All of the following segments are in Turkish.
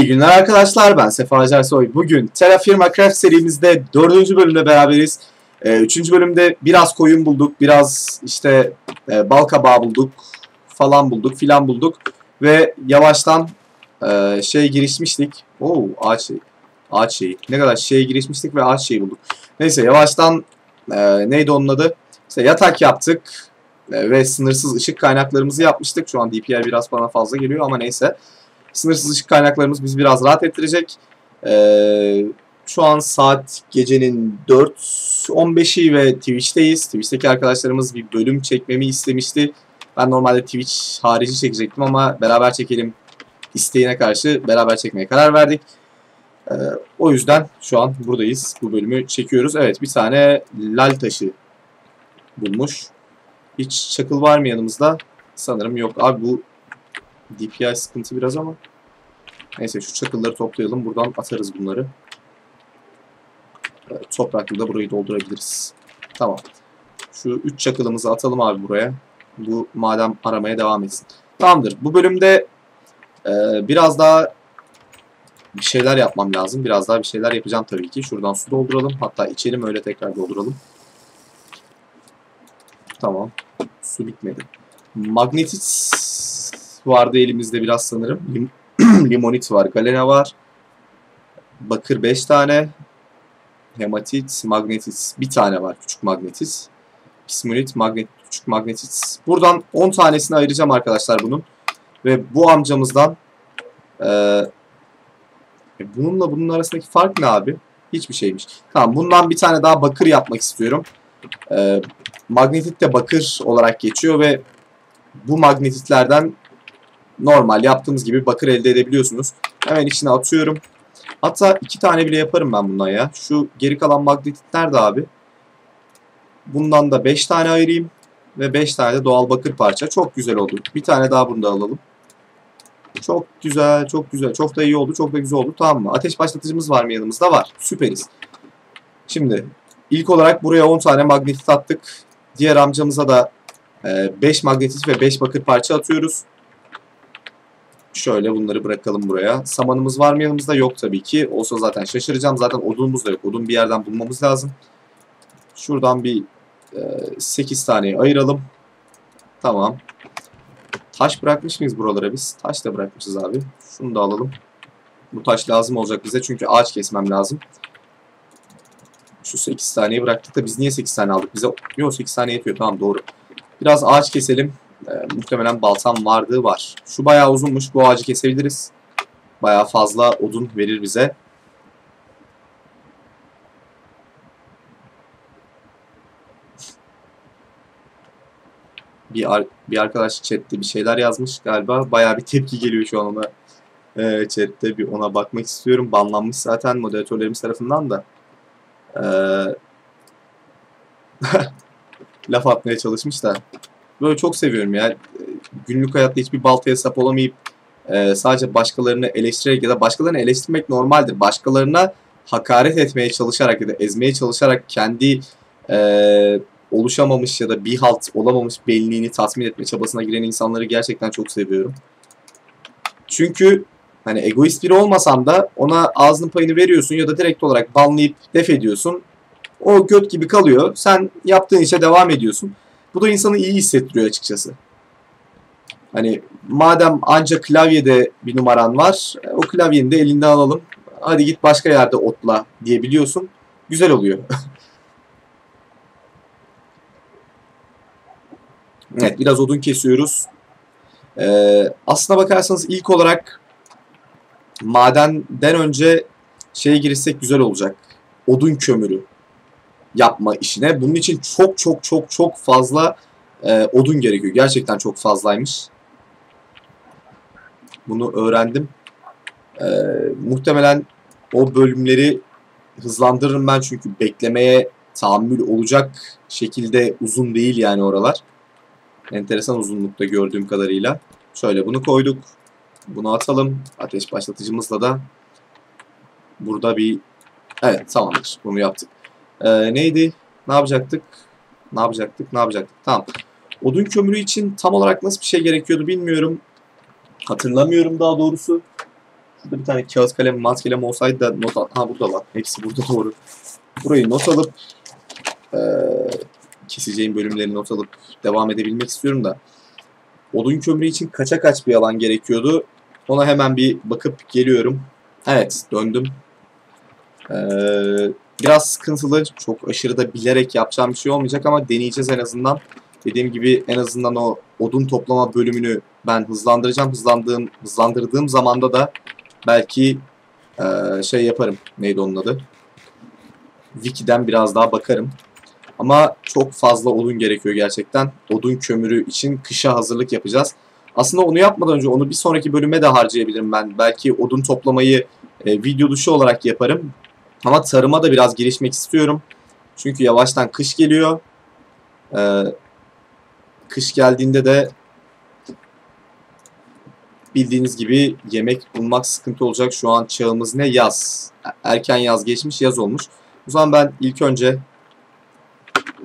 İyi günler arkadaşlar ben Sefa Acarsoy. Bugün Terra Firma Craft serimizde dördüncü bölümde beraberiz. Ee, üçüncü bölümde biraz koyun bulduk, biraz işte e, bal kabağı bulduk, falan bulduk, filan bulduk. Ve yavaştan e, şey girişmiştik. Oo ağaç şeyi. Ağaç şeyi. Ne kadar şeye girişmiştik ve ağaç şeyi bulduk. Neyse yavaştan e, neydi onun adı? İşte yatak yaptık ve sınırsız ışık kaynaklarımızı yapmıştık. Şu an DPI biraz bana fazla geliyor ama neyse. Sınırsız ışık kaynaklarımız bizi biraz rahat ettirecek. Ee, şu an saat gecenin 4.15'i ve Twitch'teyiz. Twitch'teki arkadaşlarımız bir bölüm çekmemi istemişti. Ben normalde Twitch harici çekecektim ama beraber çekelim isteğine karşı beraber çekmeye karar verdik. Ee, o yüzden şu an buradayız. Bu bölümü çekiyoruz. Evet bir tane lal taşı bulmuş. Hiç çakıl var mı yanımızda? Sanırım yok. Abi bu DPI sıkıntı biraz ama. Neyse şu çakılları toplayalım. Buradan atarız bunları. Evet, da burayı doldurabiliriz. Tamam. Şu 3 çakılımızı atalım abi buraya. Bu madem aramaya devam etsin. Tamamdır. Bu bölümde e, biraz daha bir şeyler yapmam lazım. Biraz daha bir şeyler yapacağım tabii ki. Şuradan su dolduralım. Hatta içelim öyle tekrar dolduralım. Tamam. Su bitmedi. Magnetit vardı elimizde biraz sanırım. Lim limonit var. Galena var. Bakır 5 tane. Hematit, magnetit bir tane var. Küçük magnetit. Bismulit, magnet, küçük magnetit. Buradan 10 tanesini ayıracağım arkadaşlar bunun. Ve bu amcamızdan e, bununla bunun arasındaki fark ne abi? Hiçbir şeymiş. Tamam bundan bir tane daha bakır yapmak istiyorum. E, magnetit de bakır olarak geçiyor ve bu magnetitlerden normal yaptığımız gibi bakır elde edebiliyorsunuz. Hemen içine atıyorum. Hatta iki tane bile yaparım ben bundan ya. Şu geri kalan magnetit nerede abi? Bundan da 5 tane ayırayım. Ve 5 tane de doğal bakır parça. Çok güzel oldu. Bir tane daha bunu da alalım. Çok güzel, çok güzel. Çok da iyi oldu, çok da güzel oldu. Tamam mı? Ateş başlatıcımız var mı yanımızda? Var. Süperiz. Şimdi ilk olarak buraya 10 tane magnetit attık. Diğer amcamıza da 5 magnetit ve 5 bakır parça atıyoruz. Şöyle bunları bırakalım buraya. Samanımız var mı yanımızda? Yok tabii ki. Olsa zaten şaşıracağım. Zaten odunumuz da yok. Odun bir yerden bulmamız lazım. Şuradan bir e, 8 taneyi ayıralım. Tamam. Taş bırakmış mıyız buralara biz? Taş da bırakmışız abi. Şunu da alalım. Bu taş lazım olacak bize çünkü ağaç kesmem lazım. Şu 8 taneyi bıraktık da biz niye 8 tane aldık? Bize yok 8 tane yetiyor. Tamam doğru. Biraz ağaç keselim. E, muhtemelen baltam vardı var. Şu bayağı uzunmuş. Bu ağacı kesebiliriz. Bayağı fazla odun verir bize. Bir, ar bir arkadaş chatte bir şeyler yazmış galiba. Bayağı bir tepki geliyor şu an ona. E, chatte bir ona bakmak istiyorum. Banlanmış zaten moderatörlerimiz tarafından da. E, laf atmaya çalışmış da böyle çok seviyorum ya. Günlük hayatta hiçbir baltaya sap olamayıp e, sadece başkalarını eleştirerek ya da başkalarını eleştirmek normaldir. Başkalarına hakaret etmeye çalışarak ya da ezmeye çalışarak kendi e, oluşamamış ya da bir halt olamamış belliğini tatmin etme çabasına giren insanları gerçekten çok seviyorum. Çünkü hani egoist biri olmasam da ona ağzının payını veriyorsun ya da direkt olarak banlayıp def ediyorsun. O göt gibi kalıyor. Sen yaptığın işe devam ediyorsun. Bu da insanı iyi hissettiriyor açıkçası. Hani madem ancak klavyede bir numaran var, o klavyeni de elinden alalım. Hadi git başka yerde otla diyebiliyorsun. Güzel oluyor. evet biraz odun kesiyoruz. Ee, aslına bakarsanız ilk olarak madenden önce şeye girişsek güzel olacak. Odun kömürü yapma işine. Bunun için çok çok çok çok fazla e, odun gerekiyor. Gerçekten çok fazlaymış. Bunu öğrendim. E, muhtemelen o bölümleri hızlandırırım ben çünkü beklemeye tahammül olacak şekilde uzun değil yani oralar. Enteresan uzunlukta gördüğüm kadarıyla. Şöyle bunu koyduk. Bunu atalım. Ateş başlatıcımızla da burada bir evet tamamdır. Bunu yaptık. Ee, neydi? Ne yapacaktık? Ne yapacaktık? Ne yapacaktık? Tamam. Odun kömürü için tam olarak nasıl bir şey gerekiyordu bilmiyorum. Hatırlamıyorum daha doğrusu. Şurada bir tane kağıt kalem, mat kalem olsaydı da not al. Ha burada var. Hepsi burada doğru. Burayı not alıp eee keseceğim bölümleri not alıp devam edebilmek istiyorum da. Odun kömürü için kaça kaç bir alan gerekiyordu? Ona hemen bir bakıp geliyorum. Evet döndüm. Ee, biraz sıkıntılı. Çok aşırı da bilerek yapacağım bir şey olmayacak ama deneyeceğiz en azından. Dediğim gibi en azından o odun toplama bölümünü ben hızlandıracağım. Hızlandığım, hızlandırdığım zamanda da belki ee, şey yaparım. Neydi onun adı? Wiki'den biraz daha bakarım. Ama çok fazla odun gerekiyor gerçekten. Odun kömürü için kışa hazırlık yapacağız. Aslında onu yapmadan önce onu bir sonraki bölüme de harcayabilirim ben. Belki odun toplamayı e, video dışı olarak yaparım. Ama tarıma da biraz girişmek istiyorum. Çünkü yavaştan kış geliyor. Ee, kış geldiğinde de bildiğiniz gibi yemek bulmak sıkıntı olacak. Şu an çağımız ne? Yaz. Erken yaz geçmiş, yaz olmuş. O zaman ben ilk önce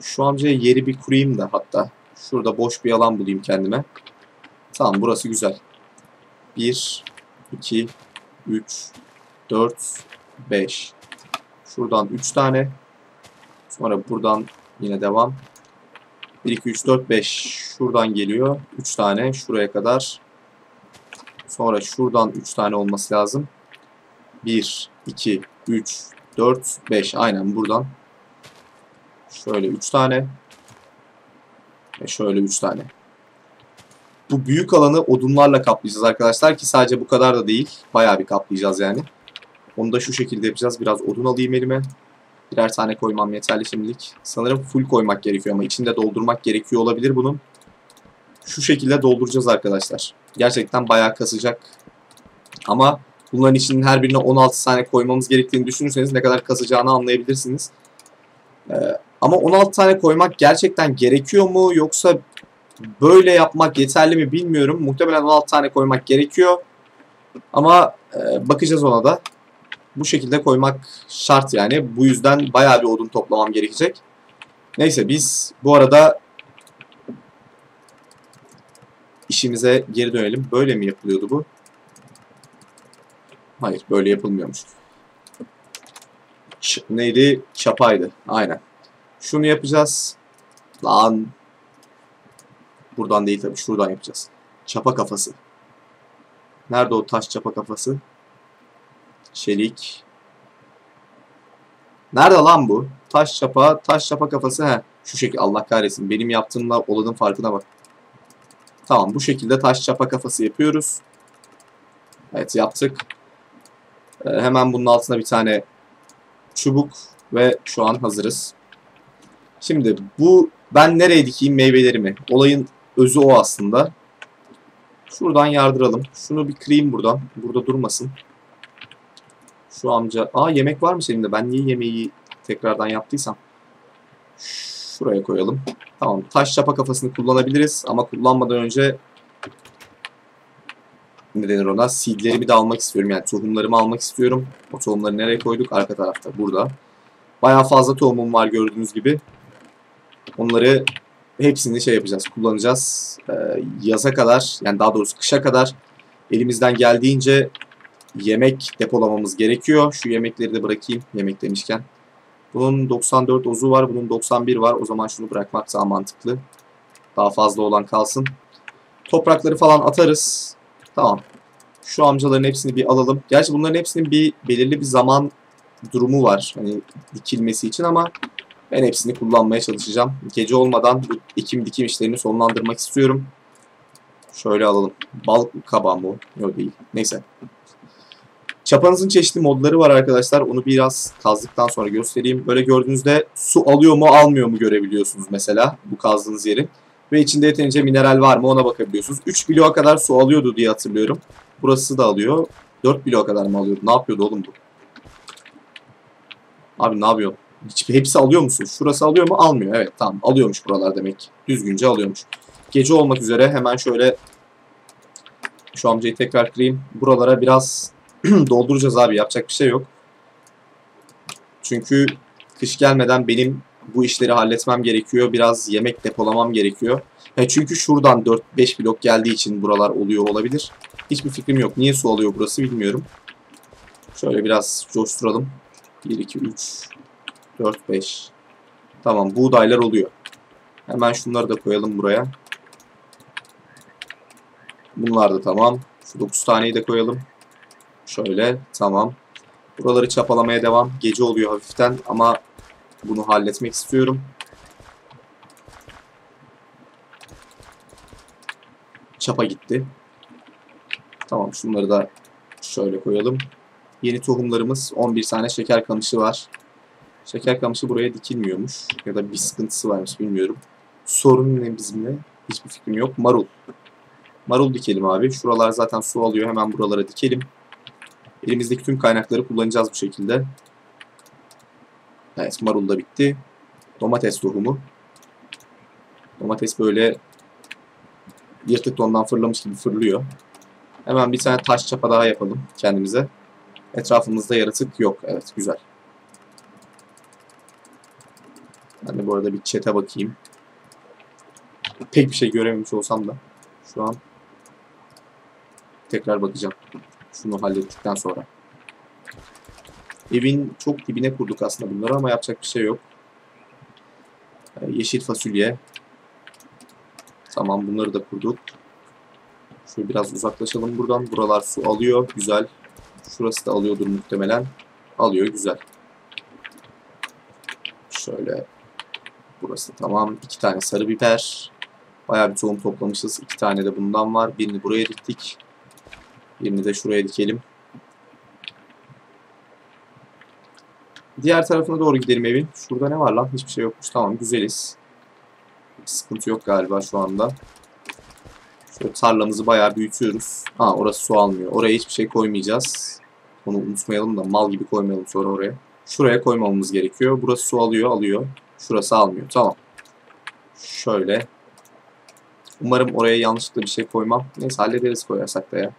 şu amcaya yeri bir kurayım da hatta. Şurada boş bir alan bulayım kendime. Tamam burası güzel. 1, 2, 3, 4, 5. Şuradan 3 tane. Sonra buradan yine devam. 1, 2, 3, 4, 5. Şuradan geliyor. 3 tane. Şuraya kadar. Sonra şuradan 3 tane olması lazım. 1, 2, 3, 4, 5. Aynen buradan. Şöyle 3 tane. Ve şöyle 3 tane. Bu büyük alanı odunlarla kaplayacağız arkadaşlar ki sadece bu kadar da değil. Bayağı bir kaplayacağız yani. Onu da şu şekilde yapacağız. Biraz odun alayım elime. Birer tane koymam yeterli şimdilik. Sanırım full koymak gerekiyor ama içinde doldurmak gerekiyor olabilir bunun. Şu şekilde dolduracağız arkadaşlar. Gerçekten bayağı kasacak. Ama bunların içinin her birine 16 tane koymamız gerektiğini düşünürseniz ne kadar kasacağını anlayabilirsiniz. Ee, ama 16 tane koymak gerçekten gerekiyor mu yoksa böyle yapmak yeterli mi bilmiyorum. Muhtemelen 16 tane koymak gerekiyor. Ama e, bakacağız ona da. Bu şekilde koymak şart yani. Bu yüzden bayağı bir odun toplamam gerekecek. Neyse biz bu arada işimize geri dönelim. Böyle mi yapılıyordu bu? Hayır böyle yapılmıyormuş. Ç neydi? Çapaydı. Aynen. Şunu yapacağız. Lan. Buradan değil tabii. Şuradan yapacağız. Çapa kafası. Nerede o taş çapa kafası? Çelik. Nerede lan bu? Taş çapa, taş çapa kafası. He. Şu şekilde Allah kahretsin. Benim yaptığımla olanın farkına bak. Tamam bu şekilde taş çapa kafası yapıyoruz. Evet yaptık. Ee, hemen bunun altına bir tane çubuk ve şu an hazırız. Şimdi bu ben nereye dikeyim meyvelerimi? Olayın özü o aslında. Şuradan yardıralım. Şunu bir kırayım buradan. Burada durmasın. Şu amca... Aa yemek var mı elimde? Ben niye yemeği tekrardan yaptıysam? Şuraya koyalım. Tamam. Taş çapa kafasını kullanabiliriz. Ama kullanmadan önce ne denir ona? Seedlerimi de almak istiyorum. Yani tohumlarımı almak istiyorum. O tohumları nereye koyduk? Arka tarafta. Burada. Bayağı fazla tohumum var gördüğünüz gibi. Onları hepsini şey yapacağız, kullanacağız. Ee, yaza kadar, yani daha doğrusu kışa kadar elimizden geldiğince yemek depolamamız gerekiyor. Şu yemekleri de bırakayım yemek demişken. Bunun 94 ozu var, bunun 91 var. O zaman şunu bırakmak daha mantıklı. Daha fazla olan kalsın. Toprakları falan atarız. Tamam. Şu amcaların hepsini bir alalım. Gerçi bunların hepsinin bir belirli bir zaman durumu var. Hani dikilmesi için ama ben hepsini kullanmaya çalışacağım. Gece olmadan bu ekim dikim işlerini sonlandırmak istiyorum. Şöyle alalım. Bal kabağı mı o? Yok değil. Neyse. Çapanızın çeşitli modları var arkadaşlar. Onu biraz kazdıktan sonra göstereyim. Böyle gördüğünüzde su alıyor mu almıyor mu görebiliyorsunuz mesela bu kazdığınız yerin. Ve içinde yeterince mineral var mı ona bakabiliyorsunuz. 3 bloğa kadar su alıyordu diye hatırlıyorum. Burası da alıyor. 4 bloğa kadar mı alıyordu? Ne yapıyordu oğlum bu? Abi ne yapıyor? Hiç, hepsi alıyor musun? Şurası alıyor mu? Almıyor. Evet tamam alıyormuş buralar demek. Düzgünce alıyormuş. Gece olmak üzere hemen şöyle şu amcayı tekrar kırayım. Buralara biraz dolduracağız abi. Yapacak bir şey yok. Çünkü kış gelmeden benim bu işleri halletmem gerekiyor. Biraz yemek depolamam gerekiyor. He çünkü şuradan 4-5 blok geldiği için buralar oluyor olabilir. Hiçbir fikrim yok. Niye su alıyor burası bilmiyorum. Şöyle biraz coşturalım. 1, 2, 3, 4, 5. Tamam buğdaylar oluyor. Hemen şunları da koyalım buraya. Bunlar da tamam. Şu 9 taneyi de koyalım. Şöyle tamam. Buraları çapalamaya devam. Gece oluyor hafiften ama bunu halletmek istiyorum. Çapa gitti. Tamam şunları da şöyle koyalım. Yeni tohumlarımız 11 tane şeker kamışı var. Şeker kamışı buraya dikilmiyormuş. Ya da bir sıkıntısı varmış bilmiyorum. Sorun ne bizimle? Hiçbir fikrim yok. Marul. Marul dikelim abi. Şuralar zaten su alıyor. Hemen buralara dikelim. Elimizdeki tüm kaynakları kullanacağız bu şekilde. Evet marul da bitti. Domates tohumu. Domates böyle yırtık dondan fırlamış gibi fırlıyor. Hemen bir tane taş çapa daha yapalım kendimize. Etrafımızda yaratık yok. Evet güzel. Ben de bu arada bir chat'e bakayım. Pek bir şey görememiş olsam da şu an tekrar bakacağım. Şunu hallettikten sonra. Evin çok dibine kurduk aslında bunları ama yapacak bir şey yok. Ee, yeşil fasulye. Tamam bunları da kurduk. Şöyle biraz uzaklaşalım buradan. Buralar su alıyor. Güzel. Şurası da alıyordur muhtemelen. Alıyor. Güzel. Şöyle. Burası tamam. İki tane sarı biber. Bayağı bir tohum toplamışız. İki tane de bundan var. Birini buraya diktik. Birini de şuraya dikelim. Diğer tarafına doğru gidelim evin. Şurada ne var lan? Hiçbir şey yokmuş. Tamam güzeliz. Hiç sıkıntı yok galiba şu anda. Şöyle tarlamızı bayağı büyütüyoruz. Ha orası su almıyor. Oraya hiçbir şey koymayacağız. Onu unutmayalım da mal gibi koymayalım sonra oraya. Şuraya koymamamız gerekiyor. Burası su alıyor, alıyor. Şurası almıyor. Tamam. Şöyle. Umarım oraya yanlışlıkla bir şey koymam. Neyse hallederiz koyarsak da ya.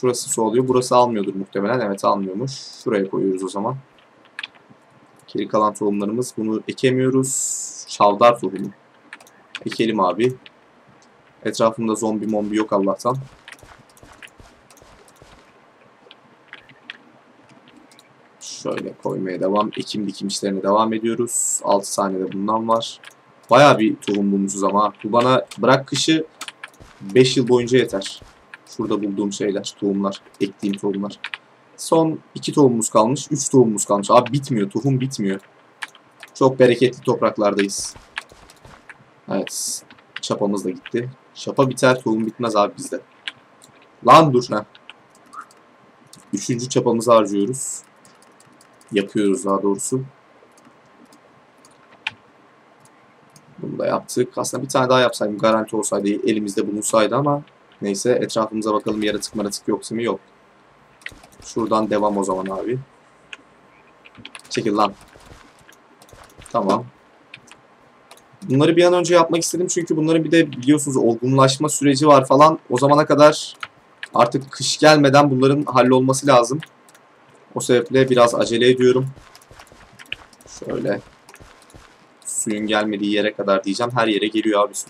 Şurası su. Burası almıyordur muhtemelen. Evet almıyormuş. Şuraya koyuyoruz o zaman. Geri kalan tohumlarımız. Bunu ekemiyoruz. Çavdar tohumu. Ekelim abi. Etrafımda zombi mombi yok Allah'tan. Şöyle koymaya devam. Ekim dikim işlerine devam ediyoruz. 6 tane de bundan var. Baya bir tohum bulmuşuz ama. Bu bana bırak kışı 5 yıl boyunca yeter. Şurada bulduğum şeyler, tohumlar, ektiğim tohumlar. Son 2 tohumumuz kalmış, 3 tohumumuz kalmış. Abi bitmiyor, tohum bitmiyor. Çok bereketli topraklardayız. Evet, çapamız da gitti. Çapa biter, tohum bitmez abi bizde. Lan dur ha. Üçüncü çapamızı harcıyoruz. Yapıyoruz daha doğrusu. Bunu da yaptık. Aslında bir tane daha yapsaydım garanti olsaydı, elimizde bulunsaydı ama neyse etrafımıza bakalım yaratık maratık yoksa mı yok. Şuradan devam o zaman abi. Çekil lan. Tamam. Bunları bir an önce yapmak istedim çünkü bunların bir de biliyorsunuz olgunlaşma süreci var falan. O zamana kadar artık kış gelmeden bunların hallolması lazım. O sebeple biraz acele ediyorum. Şöyle suyun gelmediği yere kadar diyeceğim. Her yere geliyor abi su.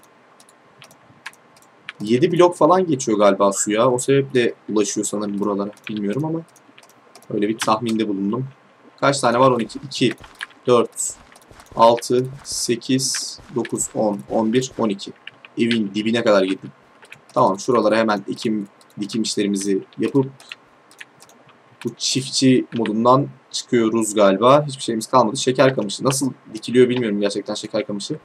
7 blok falan geçiyor galiba suya. O sebeple ulaşıyor sanırım buralara. Bilmiyorum ama öyle bir tahminde bulundum. Kaç tane var? 12, 2, 4, 6, 8, 9, 10, 11, 12. Evin dibine kadar gittim. Tamam şuralara hemen ekim dikim işlerimizi yapıp bu çiftçi modundan çıkıyoruz galiba. Hiçbir şeyimiz kalmadı. Şeker kamışı. Nasıl dikiliyor bilmiyorum gerçekten şeker kamışı.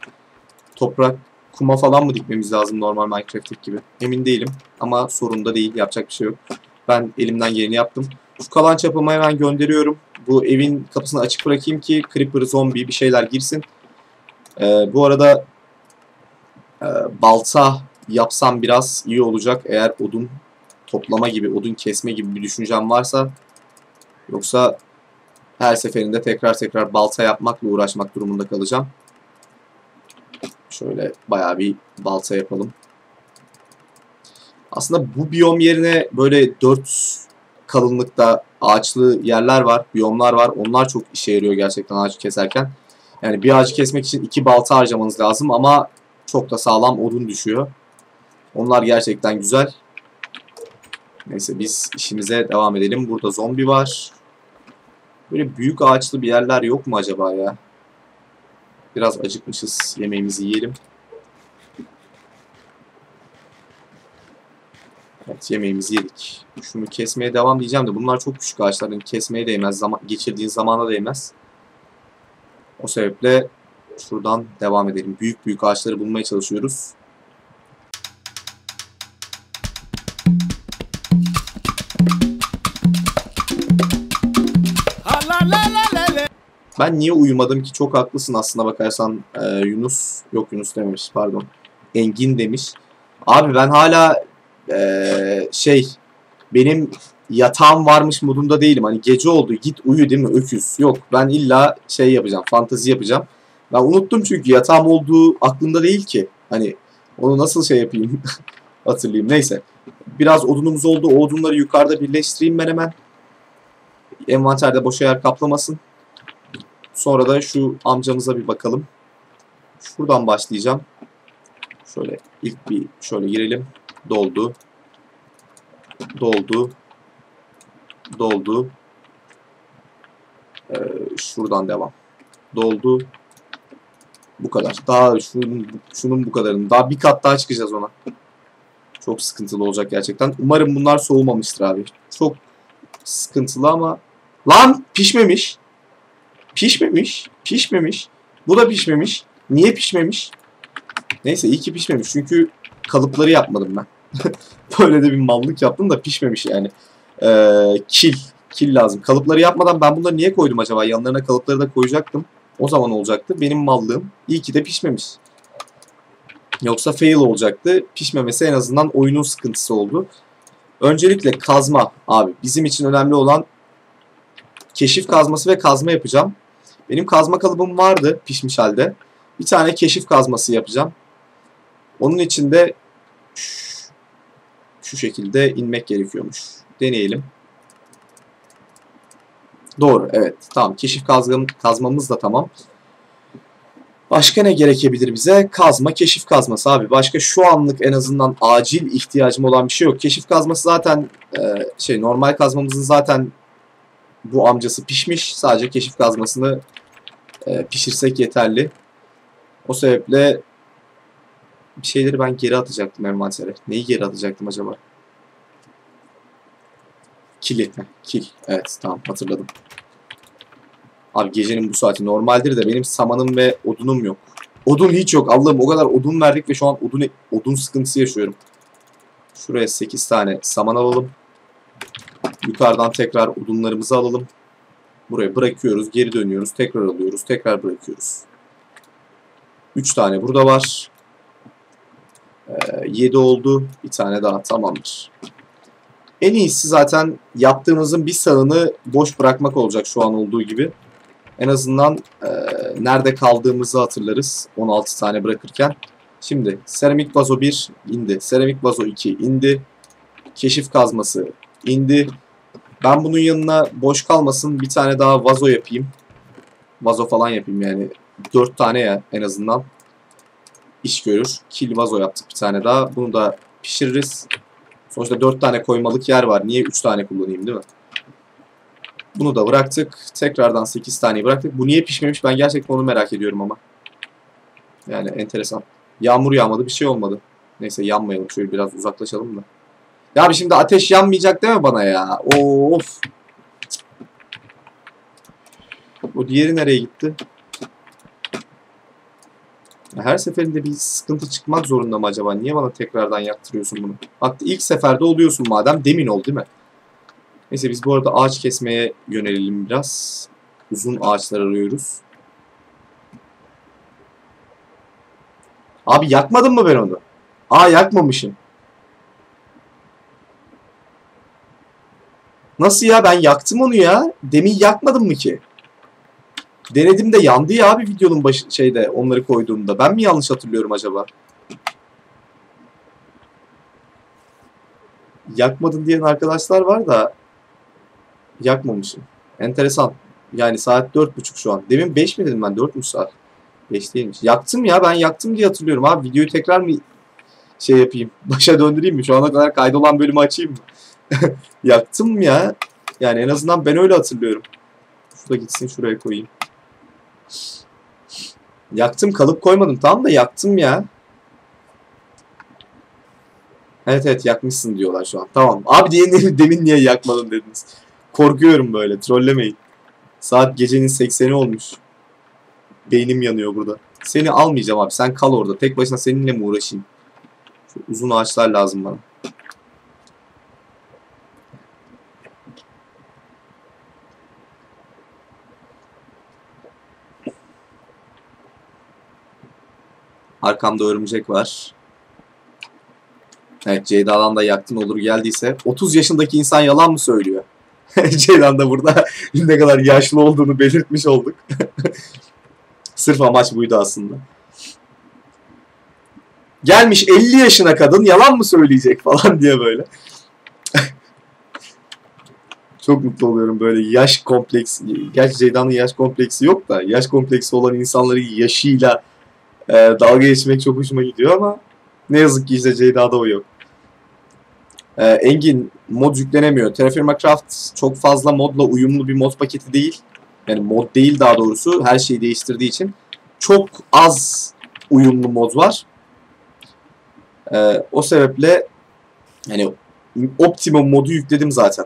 Toprak, kuma falan mı dikmemiz lazım normal Minecraft'taki gibi? Emin değilim. Ama sorun da değil. Yapacak bir şey yok. Ben elimden geleni yaptım. Şu kalan çapımı hemen gönderiyorum. Bu evin kapısını açık bırakayım ki Creeper, zombi bir şeyler girsin. Ee, bu arada e, balta yapsam biraz iyi olacak. Eğer odun toplama gibi, odun kesme gibi bir düşüncem varsa yoksa her seferinde tekrar tekrar balta yapmakla uğraşmak durumunda kalacağım. Şöyle bayağı bir balta yapalım. Aslında bu biyom yerine böyle 4 kalınlıkta ağaçlı yerler var, biyomlar var. Onlar çok işe yarıyor gerçekten ağacı keserken. Yani bir ağacı kesmek için iki balta harcamanız lazım ama çok da sağlam odun düşüyor. Onlar gerçekten güzel. Neyse biz işimize devam edelim. Burada zombi var. Böyle büyük ağaçlı bir yerler yok mu acaba ya? Biraz acıkmışız. Yemeğimizi yiyelim. Evet yemeğimizi yedik. Şunu kesmeye devam diyeceğim de bunlar çok küçük ağaçların kesmeye değmez. Zaman, geçirdiğin zamana değmez. O sebeple şuradan devam edelim. Büyük büyük ağaçları bulmaya çalışıyoruz. Ben niye uyumadım ki? Çok haklısın aslında bakarsan. Ee, Yunus, yok Yunus dememiş pardon. Engin demiş. Abi ben hala ee, şey benim yatağım varmış modunda değilim. Hani gece oldu git uyu değil mi öküz. Yok ben illa şey yapacağım fantazi yapacağım. Ben unuttum çünkü yatağım olduğu aklımda değil ki. Hani onu nasıl şey yapayım hatırlayayım. Neyse. Biraz odunumuz oldu. Odunları yukarıda birleştireyim ben hemen. Envanterde boş yer kaplamasın. Sonra da şu amcamıza bir bakalım. Şuradan başlayacağım. Şöyle ilk bir şöyle girelim. Doldu. Doldu. Doldu. Ee, şuradan devam. Doldu. Bu kadar. Daha şunun, şunun bu kadarını. Daha bir kat daha çıkacağız ona. Çok sıkıntılı olacak gerçekten. Umarım bunlar soğumamıştır abi. Çok sıkıntılı ama... Lan pişmemiş. Pişmemiş. Pişmemiş. Bu da pişmemiş. Niye pişmemiş? Neyse iyi ki pişmemiş. Çünkü kalıpları yapmadım ben. Böyle de bir mallık yaptım da pişmemiş yani. Ee, kil. Kil lazım. Kalıpları yapmadan ben bunları niye koydum acaba? Yanlarına kalıpları da koyacaktım. O zaman olacaktı. Benim mallığım. İyi ki de pişmemiş. Yoksa fail olacaktı. Pişmemesi en azından oyunun sıkıntısı oldu. Öncelikle kazma abi. Bizim için önemli olan keşif kazması ve kazma yapacağım. Benim kazma kalıbım vardı pişmiş halde. Bir tane keşif kazması yapacağım. Onun için de şu şekilde inmek gerekiyormuş. Deneyelim. Doğru evet tamam keşif kazgım, kazmamız da tamam. Başka ne gerekebilir bize? Kazma, keşif kazması abi. Başka şu anlık en azından acil ihtiyacım olan bir şey yok. Keşif kazması zaten e, şey normal kazmamızın zaten bu amcası pişmiş. Sadece keşif kazmasını e, pişirsek yeterli. O sebeple bir şeyleri ben geri atacaktım envantere. Neyi geri atacaktım acaba? Kili. Heh, kil. Evet tamam hatırladım. Abi gecenin bu saati normaldir de benim samanım ve odunum yok. Odun hiç yok. Allah'ım o kadar odun verdik ve şu an odun odun sıkıntısı yaşıyorum. Şuraya 8 tane saman alalım. Yukarıdan tekrar odunlarımızı alalım. Buraya bırakıyoruz. Geri dönüyoruz. Tekrar alıyoruz. Tekrar bırakıyoruz. 3 tane burada var. Ee, 7 oldu. Bir tane daha tamamdır. En iyisi zaten yaptığımızın bir sağını boş bırakmak olacak şu an olduğu gibi. En azından e, nerede kaldığımızı hatırlarız 16 tane bırakırken. Şimdi seramik vazo 1 indi. Seramik vazo 2 indi. Keşif kazması indi. Ben bunun yanına boş kalmasın bir tane daha vazo yapayım. Vazo falan yapayım yani. 4 tane ya en azından. iş görür. Kil vazo yaptık bir tane daha. Bunu da pişiririz. Sonuçta 4 tane koymalık yer var. Niye 3 tane kullanayım değil mi? Bunu da bıraktık. Tekrardan 8 tane bıraktık. Bu niye pişmemiş ben gerçekten onu merak ediyorum ama. Yani enteresan. Yağmur yağmadı bir şey olmadı. Neyse yanmayalım. Şöyle biraz uzaklaşalım da. Ya abi şimdi ateş yanmayacak mi bana ya? Of. O diğeri nereye gitti? Her seferinde bir sıkıntı çıkmak zorunda mı acaba? Niye bana tekrardan yaptırıyorsun bunu? Bak ilk seferde oluyorsun madem demin ol değil mi? Neyse biz bu arada ağaç kesmeye yönelelim biraz. Uzun ağaçlar arıyoruz. Abi yakmadın mı ben onu? Aa yakmamışım. Nasıl ya ben yaktım onu ya? Demin yakmadım mı ki? Denedim de yandı ya abi videonun başı şeyde onları koyduğumda. Ben mi yanlış hatırlıyorum acaba? Yakmadın diyen arkadaşlar var da yakmamışım. Enteresan. Yani saat 4.30 şu an. Demin 5 mi dedim ben? 4.30 saat. 5 değilmiş. Yaktım ya ben yaktım diye hatırlıyorum abi. Videoyu tekrar mı şey yapayım? Başa döndüreyim mi? Şu ana kadar kaydolan bölümü açayım mı? Yaktım ya. Yani en azından ben öyle hatırlıyorum. Şurada gitsin şuraya koyayım. Yaktım kalıp koymadım tamam da yaktım ya. Evet evet yakmışsın diyorlar şu an. Tamam. Abi diye demin niye yakmadın dediniz. Korkuyorum böyle trollemeyin. Saat gecenin 80'i olmuş. Beynim yanıyor burada. Seni almayacağım abi. Sen kal orada. Tek başına seninle mi uğraşayım? Şu uzun ağaçlar lazım bana. Arkamda örümcek var. Evet Ceyda'dan da yaktın olur geldiyse. 30 yaşındaki insan yalan mı söylüyor? Ceylan da burada ne kadar yaşlı olduğunu belirtmiş olduk. Sırf amaç buydu aslında. Gelmiş 50 yaşına kadın yalan mı söyleyecek falan diye böyle. Çok mutlu oluyorum böyle yaş kompleksi. Gerçi Ceyda'nın yaş kompleksi yok da yaş kompleksi olan insanların yaşıyla e, dalga geçmek çok hoşuma gidiyor ama ne yazık ki işte Ceyda'da o yok. E, Engin mod yüklenemiyor. Terraform Craft çok fazla modla uyumlu bir mod paketi değil. Yani mod değil daha doğrusu her şeyi değiştirdiği için çok az uyumlu mod var. E, o sebeple yani optimum modu yükledim zaten.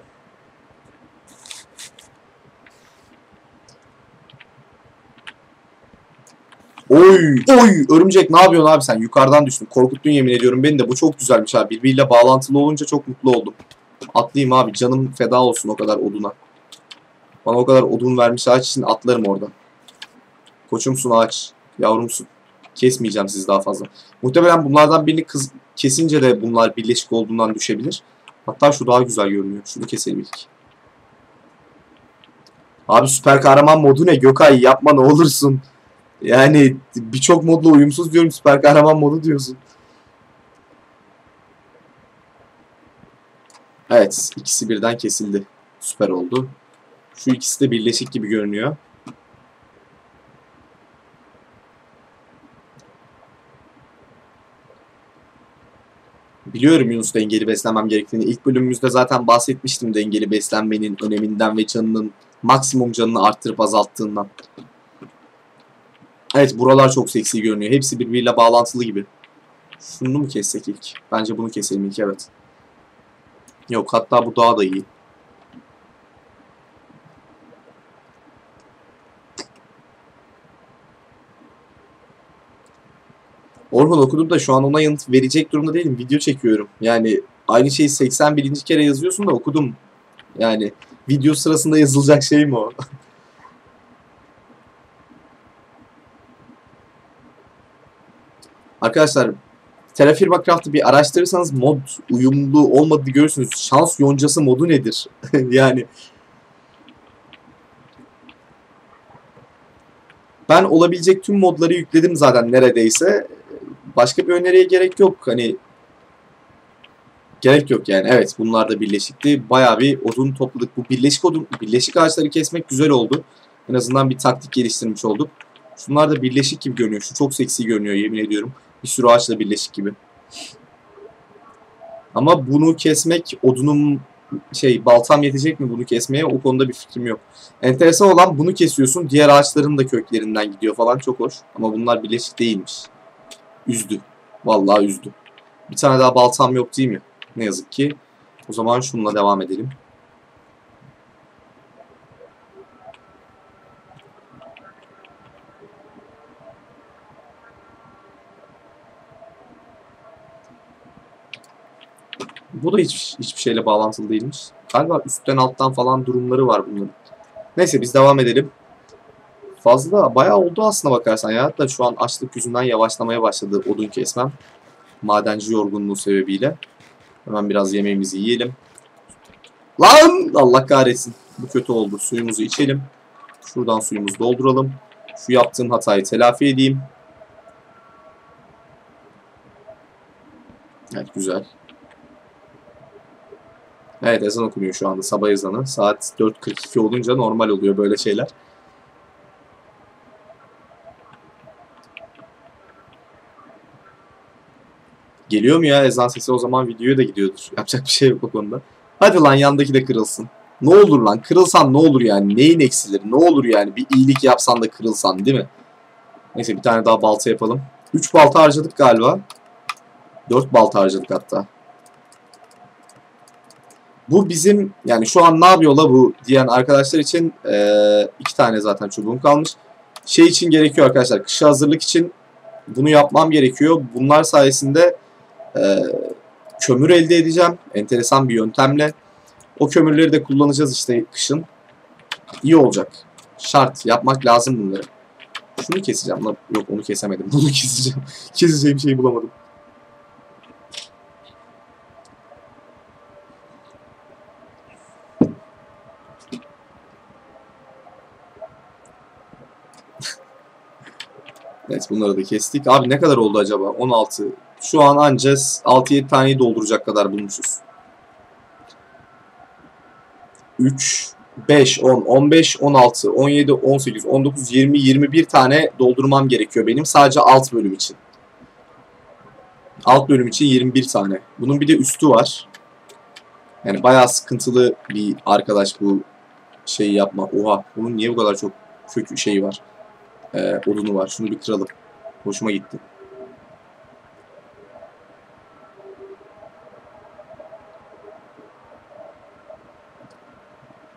Oy oy örümcek ne yapıyorsun abi sen yukarıdan düştün korkuttun yemin ediyorum beni de bu çok güzelmiş abi birbiriyle bağlantılı olunca çok mutlu oldum. Atlayayım abi canım feda olsun o kadar oduna. Bana o kadar odun vermiş ağaç için atlarım orada. Koçumsun ağaç yavrumsun. Kesmeyeceğim sizi daha fazla. Muhtemelen bunlardan birini kız kesince de bunlar birleşik olduğundan düşebilir. Hatta şu daha güzel görünüyor. Şunu keselim ilk. Abi süper kahraman modu ne Gökay yapma ne olursun. Yani birçok modla uyumsuz diyorum süper kahraman modu diyorsun. Evet ikisi birden kesildi. Süper oldu. Şu ikisi de birleşik gibi görünüyor. Biliyorum Yunus dengeli beslenmem gerektiğini. İlk bölümümüzde zaten bahsetmiştim dengeli beslenmenin öneminden ve canının maksimum canını arttırıp azalttığından. Evet buralar çok seksi görünüyor. Hepsi birbiriyle bağlantılı gibi. Şunu mu kessek ilk? Bence bunu keselim ilk evet. Yok hatta bu daha da iyi. Orhun okudum da şu an ona yanıt verecek durumda değilim. Video çekiyorum. Yani aynı şeyi 81. kere yazıyorsun da okudum. Yani video sırasında yazılacak şey mi o? Arkadaşlar Terrafirma Craft'ı bir araştırırsanız mod uyumlu olmadığını görürsünüz. Şans yoncası modu nedir? yani ben olabilecek tüm modları yükledim zaten neredeyse. Başka bir öneriye gerek yok. Hani gerek yok yani. Evet bunlar da birleşikti. Bayağı bir odun topladık. Bu birleşik odun, birleşik ağaçları kesmek güzel oldu. En azından bir taktik geliştirmiş olduk. Şunlar da birleşik gibi görünüyor. Şu çok seksi görünüyor yemin ediyorum. Bir sürü ağaçla birleşik gibi. Ama bunu kesmek odunum şey baltam yetecek mi bunu kesmeye o konuda bir fikrim yok. Enteresan olan bunu kesiyorsun diğer ağaçların da köklerinden gidiyor falan çok hoş. Ama bunlar birleşik değilmiş. Üzdü. Vallahi üzdü. Bir tane daha baltam yok değil mi? Ne yazık ki. O zaman şununla devam edelim. Bu da hiç, hiçbir şeyle bağlantılı değilmiş. Galiba üstten alttan falan durumları var bunların. Neyse biz devam edelim. Fazla bayağı oldu aslında bakarsan ya. Hatta şu an açlık yüzünden yavaşlamaya başladı odun kesmem. Madenci yorgunluğu sebebiyle. Hemen biraz yemeğimizi yiyelim. Lan! Allah kahretsin. Bu kötü oldu. Suyumuzu içelim. Şuradan suyumuzu dolduralım. Şu yaptığım hatayı telafi edeyim. Evet güzel. Evet ezan okunuyor şu anda sabah ezanı. Saat 4.42 olunca normal oluyor böyle şeyler. Geliyor mu ya ezan sesi o zaman videoya da gidiyordur. Yapacak bir şey yok o konuda. Hadi lan yandaki de kırılsın. Ne olur lan kırılsan ne olur yani neyin eksilir ne olur yani bir iyilik yapsan da kırılsan değil mi? Neyse bir tane daha balta yapalım. 3 balta harcadık galiba. 4 balta harcadık hatta. Bu bizim yani şu an ne yapıyor la bu diyen arkadaşlar için ee, iki tane zaten çubuğum kalmış. Şey için gerekiyor arkadaşlar kışa hazırlık için bunu yapmam gerekiyor. Bunlar sayesinde ee, kömür elde edeceğim. Enteresan bir yöntemle. O kömürleri de kullanacağız işte kışın. İyi olacak. Şart. Yapmak lazım bunları. Şunu keseceğim. Lan. Yok onu kesemedim. Bunu keseceğim. Keseceğim şeyi bulamadım. Evet bunları da kestik. Abi ne kadar oldu acaba? 16. Şu an anca 6-7 taneyi dolduracak kadar bulmuşuz. 3, 5, 10, 15, 16, 17, 18, 19, 20, 21 tane doldurmam gerekiyor benim sadece alt bölüm için. Alt bölüm için 21 tane. Bunun bir de üstü var. Yani bayağı sıkıntılı bir arkadaş bu şeyi yapma. Oha bunun niye bu kadar çok kök şeyi var. Ee, odunu var. Şunu bir kıralım. Hoşuma gitti.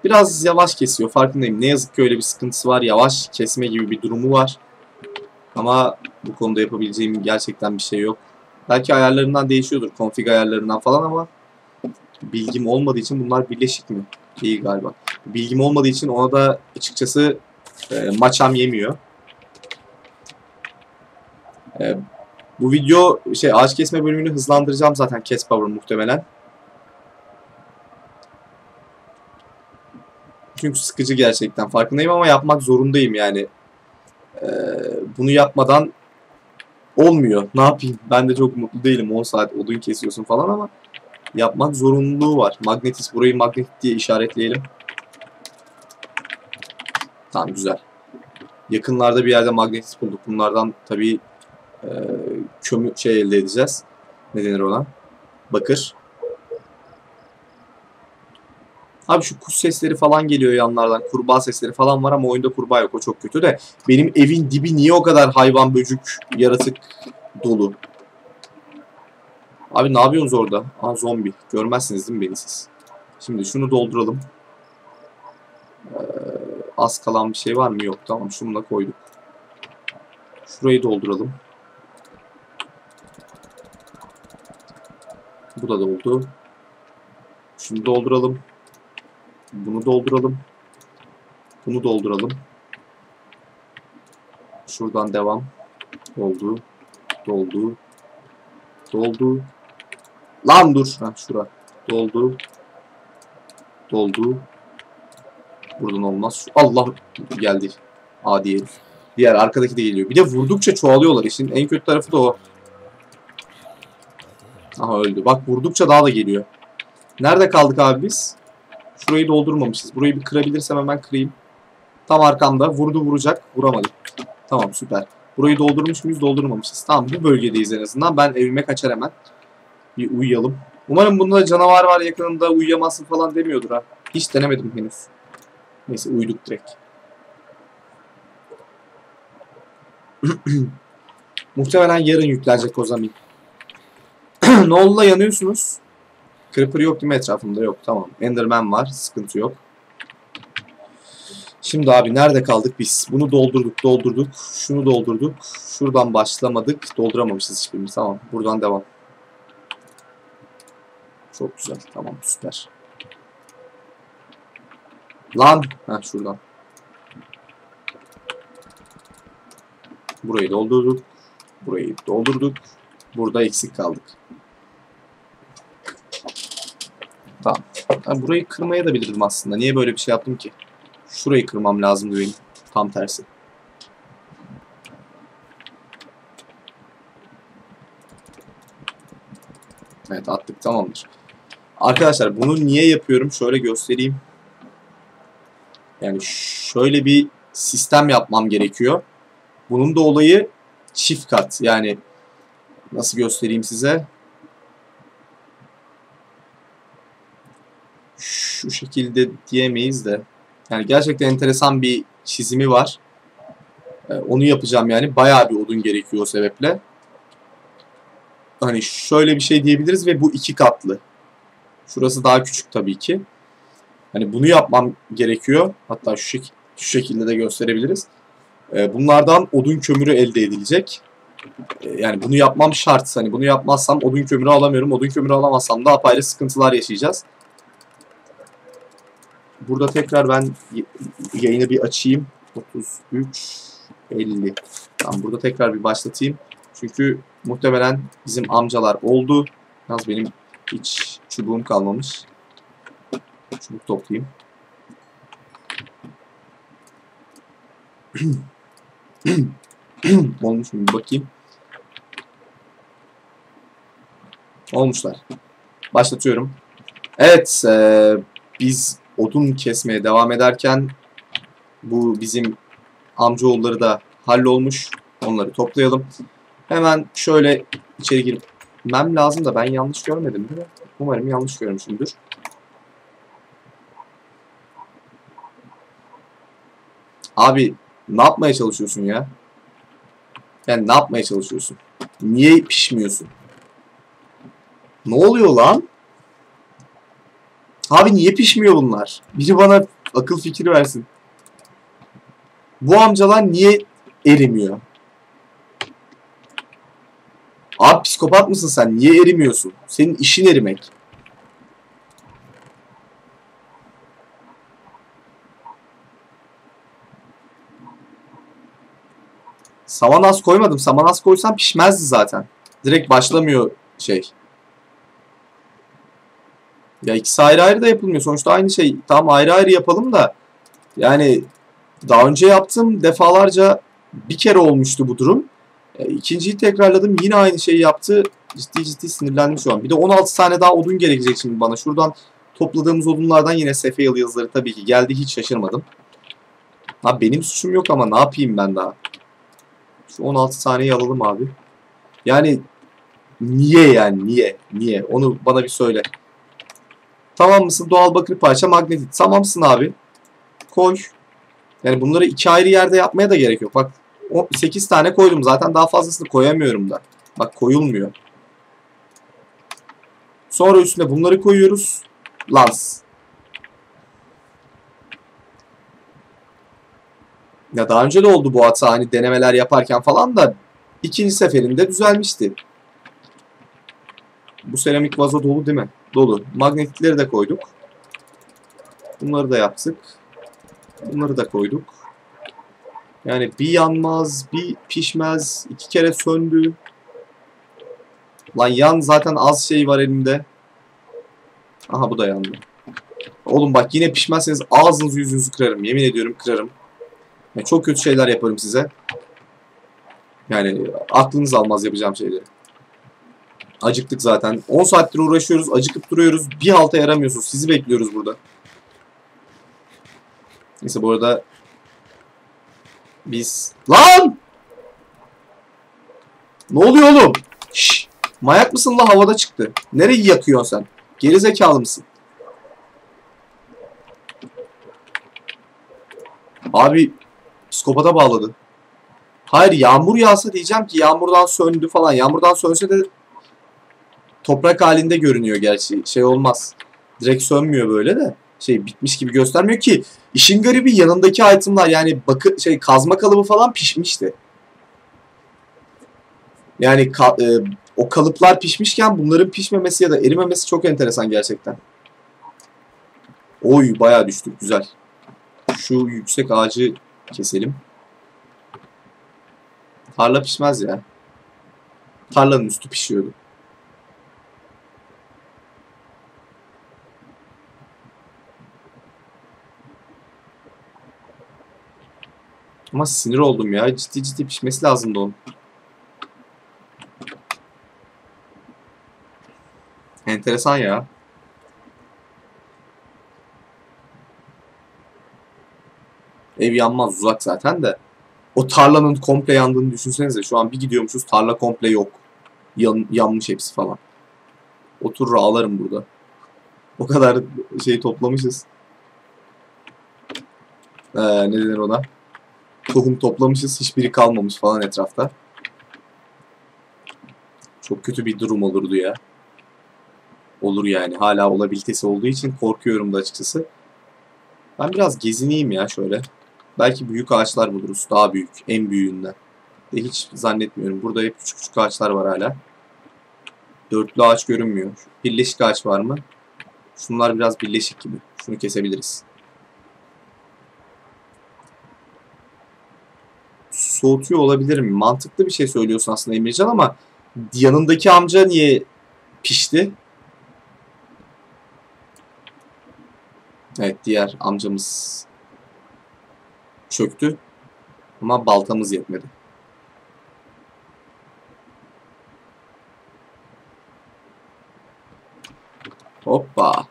Biraz yavaş kesiyor farkındayım. Ne yazık ki öyle bir sıkıntısı var. Yavaş kesme gibi bir durumu var. Ama bu konuda yapabileceğim gerçekten bir şey yok. Belki ayarlarından değişiyordur. Config ayarlarından falan ama bilgim olmadığı için bunlar birleşik mi? İyi galiba. Bilgim olmadığı için ona da açıkçası e, maçam yemiyor. E, bu video şey ağaç kesme bölümünü hızlandıracağım zaten Cast Power muhtemelen. Çünkü sıkıcı gerçekten farkındayım ama yapmak zorundayım yani. Ee, bunu yapmadan olmuyor. Ne yapayım? Ben de çok mutlu değilim. 10 saat odun kesiyorsun falan ama yapmak zorunluluğu var. Magnetis burayı magnet diye işaretleyelim. Tamam güzel. Yakınlarda bir yerde magnetis bulduk. Bunlardan tabii e, kömür şey elde edeceğiz. Ne denir ona? Bakır. Abi şu kuş sesleri falan geliyor yanlardan. Kurbağa sesleri falan var ama oyunda kurbağa yok. O çok kötü de. Benim evin dibi niye o kadar hayvan, böcük, yaratık dolu? Abi ne yapıyorsunuz orada? Aa zombi. Görmezsiniz değil mi beni siz? Şimdi şunu dolduralım. Ee, az kalan bir şey var mı? Yok. Tamam şunu da koyduk. Şurayı dolduralım. Bu da doldu. Şunu dolduralım. Bunu dolduralım. Bunu dolduralım. Şuradan devam. Doldu. Doldu. Doldu. Lan dur. Ha şura. Doldu. Doldu. Buradan olmaz. Allah geldi. Adi. Diğer arkadaki de geliyor. Bir de vurdukça çoğalıyorlar. İşin en kötü tarafı da o. Aha öldü. Bak vurdukça daha da geliyor. Nerede kaldık abi biz? Şurayı doldurmamışız. Burayı bir kırabilirsem hemen kırayım. Tam arkamda. Vurdu vuracak. Vuramadım. Tamam süper. Burayı doldurmuş muyuz? Doldurmamışız. Tamam bu bölgedeyiz en azından. Ben evime kaçar hemen. Bir uyuyalım. Umarım bunda canavar var yakınında uyuyamazsın falan demiyordur ha. Hiç denemedim henüz. Neyse uyuduk direkt. Muhtemelen yarın yüklenecek o da yanıyorsunuz? Creeper yok değil mi etrafımda? Yok tamam. Enderman var. Sıkıntı yok. Şimdi abi nerede kaldık biz? Bunu doldurduk doldurduk. Şunu doldurduk. Şuradan başlamadık. Dolduramamışız hiçbirimiz. Tamam. Buradan devam. Çok güzel. Tamam süper. Lan. Ha şuradan. Burayı doldurduk. Burayı doldurduk. Burada eksik kaldık. Tamam. Ben burayı kırmaya da bilirdim aslında. Niye böyle bir şey yaptım ki? Şurayı kırmam lazımdı benim. Tam tersi. Evet attık tamamdır. Arkadaşlar bunu niye yapıyorum? Şöyle göstereyim. Yani şöyle bir sistem yapmam gerekiyor. Bunun da olayı çift kat. Yani nasıl göstereyim size? Şu şekilde diyemeyiz de. Yani gerçekten enteresan bir çizimi var. Ee, onu yapacağım yani. Bayağı bir odun gerekiyor o sebeple. Hani şöyle bir şey diyebiliriz ve bu iki katlı. Şurası daha küçük tabii ki. Hani bunu yapmam gerekiyor. Hatta şu, şek şu şekilde de gösterebiliriz. Ee, bunlardan odun kömürü elde edilecek. Ee, yani bunu yapmam şart. Hani bunu yapmazsam odun kömürü alamıyorum. Odun kömürü alamazsam da apayrı sıkıntılar yaşayacağız. Burada tekrar ben yayını bir açayım. 33 50. Tamam burada tekrar bir başlatayım. Çünkü muhtemelen bizim amcalar oldu. Yalnız benim hiç çubuğum kalmamış. Çubuk toplayayım. Olmuş mu? Bakayım. Olmuşlar. Başlatıyorum. Evet. E, biz odun kesmeye devam ederken bu bizim amcaoğulları da hallolmuş. Onları toplayalım. Hemen şöyle içeri girmem lazım da ben yanlış görmedim değil mi? Umarım yanlış görmüşümdür. Abi ne yapmaya çalışıyorsun ya? Yani ne yapmaya çalışıyorsun? Niye pişmiyorsun? Ne oluyor lan? Abi niye pişmiyor bunlar? Biri bana akıl fikri versin. Bu amcalar niye erimiyor? Abi psikopat mısın sen? Niye erimiyorsun? Senin işin erimek. Saman az koymadım. Saman az koysam pişmezdi zaten. Direkt başlamıyor şey. Ya ikisi ayrı ayrı da yapılmıyor. Sonuçta aynı şey. Tam ayrı ayrı yapalım da. Yani daha önce yaptım defalarca bir kere olmuştu bu durum. E, ikinciyi tekrarladım yine aynı şeyi yaptı. Ciddi ciddi sinirlendim şu an. Bir de 16 tane daha odun gerekecek şimdi bana. Şuradan topladığımız odunlardan yine Sefeyalı yazıları tabii ki geldi. Hiç şaşırmadım. Ha benim suçum yok ama ne yapayım ben daha? Şu 16 taneyi alalım abi. Yani niye yani niye? Niye? Onu bana bir söyle. Tamam mısın? Doğal bakır parça magnetit. Tamamsın abi. Koy. Yani bunları iki ayrı yerde yapmaya da gerek yok. Bak 8 tane koydum. Zaten daha fazlasını koyamıyorum da. Bak koyulmuyor. Sonra üstüne bunları koyuyoruz. Lans. Ya daha önce de oldu bu hata hani denemeler yaparken falan da ikinci seferinde düzelmişti. Bu seramik vazo dolu değil mi? Dolu. Magnetitleri de koyduk. Bunları da yaptık. Bunları da koyduk. Yani bir yanmaz, bir pişmez, iki kere söndü. Lan yan zaten az şey var elimde. Aha bu da yandı. Oğlum bak yine pişmezseniz ağzınızı yüzünüzü kırarım. Yemin ediyorum kırarım. Yani çok kötü şeyler yaparım size. Yani aklınız almaz yapacağım şeyleri. Acıktık zaten. 10 saattir uğraşıyoruz. Acıkıp duruyoruz. Bir halta yaramıyorsunuz. Sizi bekliyoruz burada. Neyse bu arada biz... Lan! Ne oluyor oğlum? Şşş! Mayak mısın la havada çıktı. Nereyi yakıyorsun sen? Geri zekalı mısın? Abi psikopata bağladı. Hayır yağmur yağsa diyeceğim ki yağmurdan söndü falan. Yağmurdan sönse de toprak halinde görünüyor gerçi. Şey olmaz. Direkt sönmüyor böyle de. Şey bitmiş gibi göstermiyor ki. İşin garibi yanındaki itemlar yani bakı şey kazma kalıbı falan pişmişti. Yani ka, e, o kalıplar pişmişken bunların pişmemesi ya da erimemesi çok enteresan gerçekten. Oy bayağı düştük güzel. Şu yüksek ağacı keselim. Tarla pişmez ya. Tarlanın üstü pişiyordu. Ama sinir oldum ya. Ciddi ciddi pişmesi lazımdı onun. Enteresan ya. Ev yanmaz uzak zaten de. O tarlanın komple yandığını düşünsenize. Şu an bir gidiyormuşuz tarla komple yok. Yan, yanmış hepsi falan. Oturur ağlarım burada. O kadar şey toplamışız. Ee, ne denir ona? Tohum toplamışız. Hiçbiri kalmamış falan etrafta. Çok kötü bir durum olurdu ya. Olur yani. Hala olabilitesi olduğu için korkuyorum da açıkçası. Ben biraz gezineyim ya şöyle. Belki büyük ağaçlar buluruz. Daha büyük. En büyüğünden. De hiç zannetmiyorum. Burada hep küçük küçük ağaçlar var hala. Dörtlü ağaç görünmüyor. Birleşik ağaç var mı? Şunlar biraz birleşik gibi. Şunu kesebiliriz. Soğutuyor olabilirim. Mantıklı bir şey söylüyorsun aslında Emircan ama yanındaki amca niye pişti? Evet diğer amcamız çöktü. Ama baltamız yetmedi. Hoppa.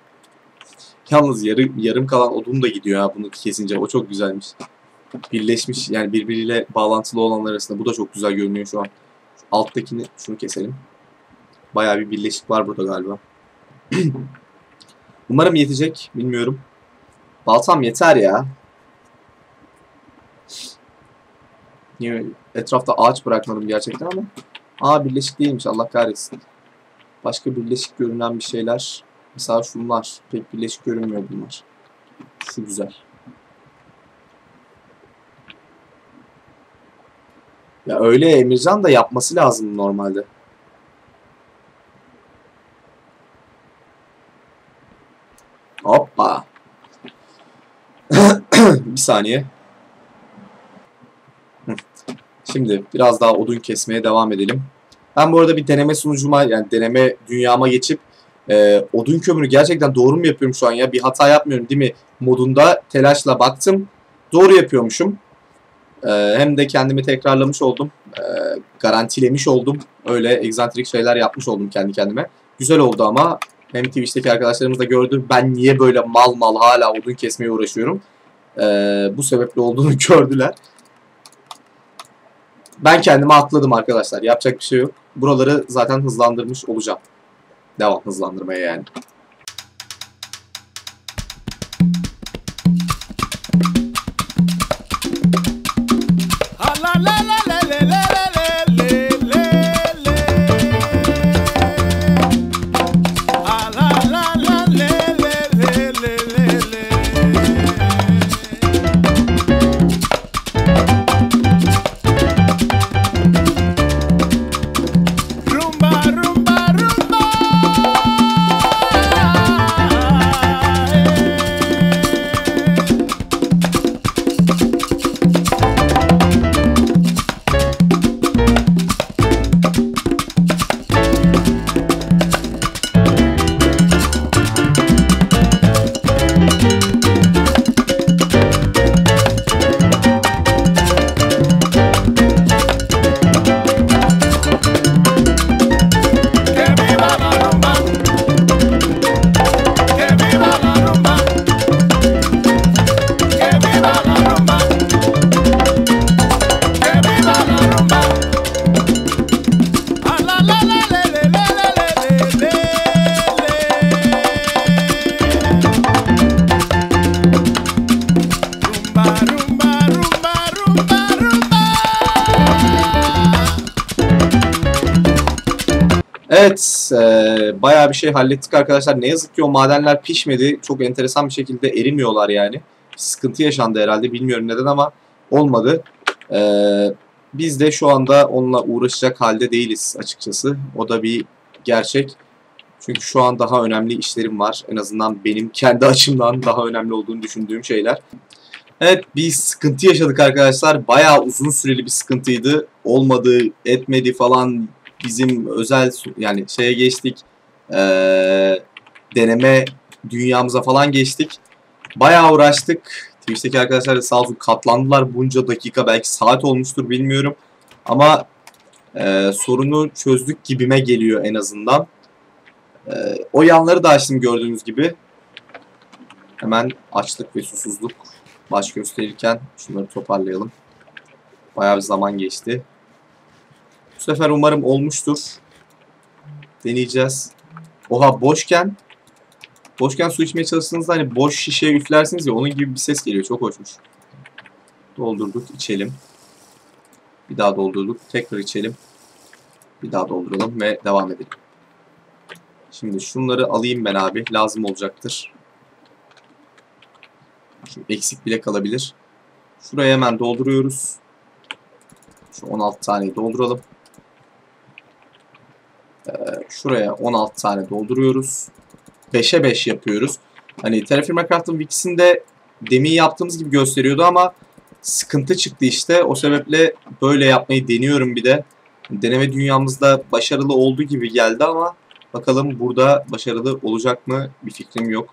Yalnız yarım, yarım kalan odun da gidiyor ha bunu kesince. O çok güzelmiş. Birleşmiş yani birbiriyle bağlantılı olanlar arasında. Bu da çok güzel görünüyor şu an. Alttakini şunu keselim. Bayağı bir birleşik var burada galiba. Umarım yetecek. Bilmiyorum. Baltam yeter ya. Etrafta ağaç bırakmadım gerçekten ama. Aa birleşik değilmiş Allah kahretsin. Başka birleşik görünen bir şeyler. Mesela şunlar. Pek birleşik görünmüyor bunlar. Şu güzel. Ya öyle Emircan da yapması lazım normalde. Hoppa. bir saniye. Şimdi biraz daha odun kesmeye devam edelim. Ben bu arada bir deneme sunucuma yani deneme dünyama geçip e, odun kömürü gerçekten doğru mu yapıyorum şu an ya? Bir hata yapmıyorum değil mi? Modunda telaşla baktım. Doğru yapıyormuşum. E, hem de kendimi tekrarlamış oldum. E, garantilemiş oldum. Öyle egzantrik şeyler yapmış oldum kendi kendime. Güzel oldu ama hem Twitch'teki arkadaşlarımız da gördü. Ben niye böyle mal mal hala odun kesmeye uğraşıyorum. E, bu sebeple olduğunu gördüler. Ben kendimi atladım arkadaşlar. Yapacak bir şey yok. Buraları zaten hızlandırmış olacağım. Devam hızlandırmaya yani. Evet, e, bayağı bir şey hallettik arkadaşlar. Ne yazık ki o madenler pişmedi. Çok enteresan bir şekilde erimiyorlar yani. Sıkıntı yaşandı herhalde. Bilmiyorum neden ama olmadı. E, biz de şu anda onunla uğraşacak halde değiliz açıkçası. O da bir gerçek. Çünkü şu an daha önemli işlerim var. En azından benim kendi açımdan daha önemli olduğunu düşündüğüm şeyler. Evet bir sıkıntı yaşadık arkadaşlar. Bayağı uzun süreli bir sıkıntıydı. Olmadı, etmedi falan bizim özel yani şeye geçtik. Eee, deneme dünyamıza falan geçtik. Bayağı uğraştık. Twitch'teki arkadaşlar da sağ olsun katlandılar. Bunca dakika belki saat olmuştur bilmiyorum. Ama eee, sorunu çözdük gibime geliyor en azından. Eee, o yanları da açtım gördüğünüz gibi. Hemen açlık ve susuzluk baş gösterirken şunları toparlayalım. Bayağı bir zaman geçti. Bu sefer umarım olmuştur. Deneyeceğiz. Oha boşken Boşken su içmeye çalıştığınızda hani boş şişeye üflersiniz ya onun gibi bir ses geliyor. Çok hoşmuş. Doldurduk, içelim. Bir daha doldurduk, tekrar içelim. Bir daha dolduralım ve devam edelim. Şimdi şunları alayım ben abi. Lazım olacaktır. Şu eksik bile kalabilir. Şuraya hemen dolduruyoruz. Şu 16 taneyi dolduralım. Ee, şuraya 16 tane dolduruyoruz. 5'e 5 yapıyoruz. Hani Terraform Craft'ın wikisinde demin yaptığımız gibi gösteriyordu ama sıkıntı çıktı işte. O sebeple böyle yapmayı deniyorum bir de. Deneme dünyamızda başarılı olduğu gibi geldi ama bakalım burada başarılı olacak mı bir fikrim yok.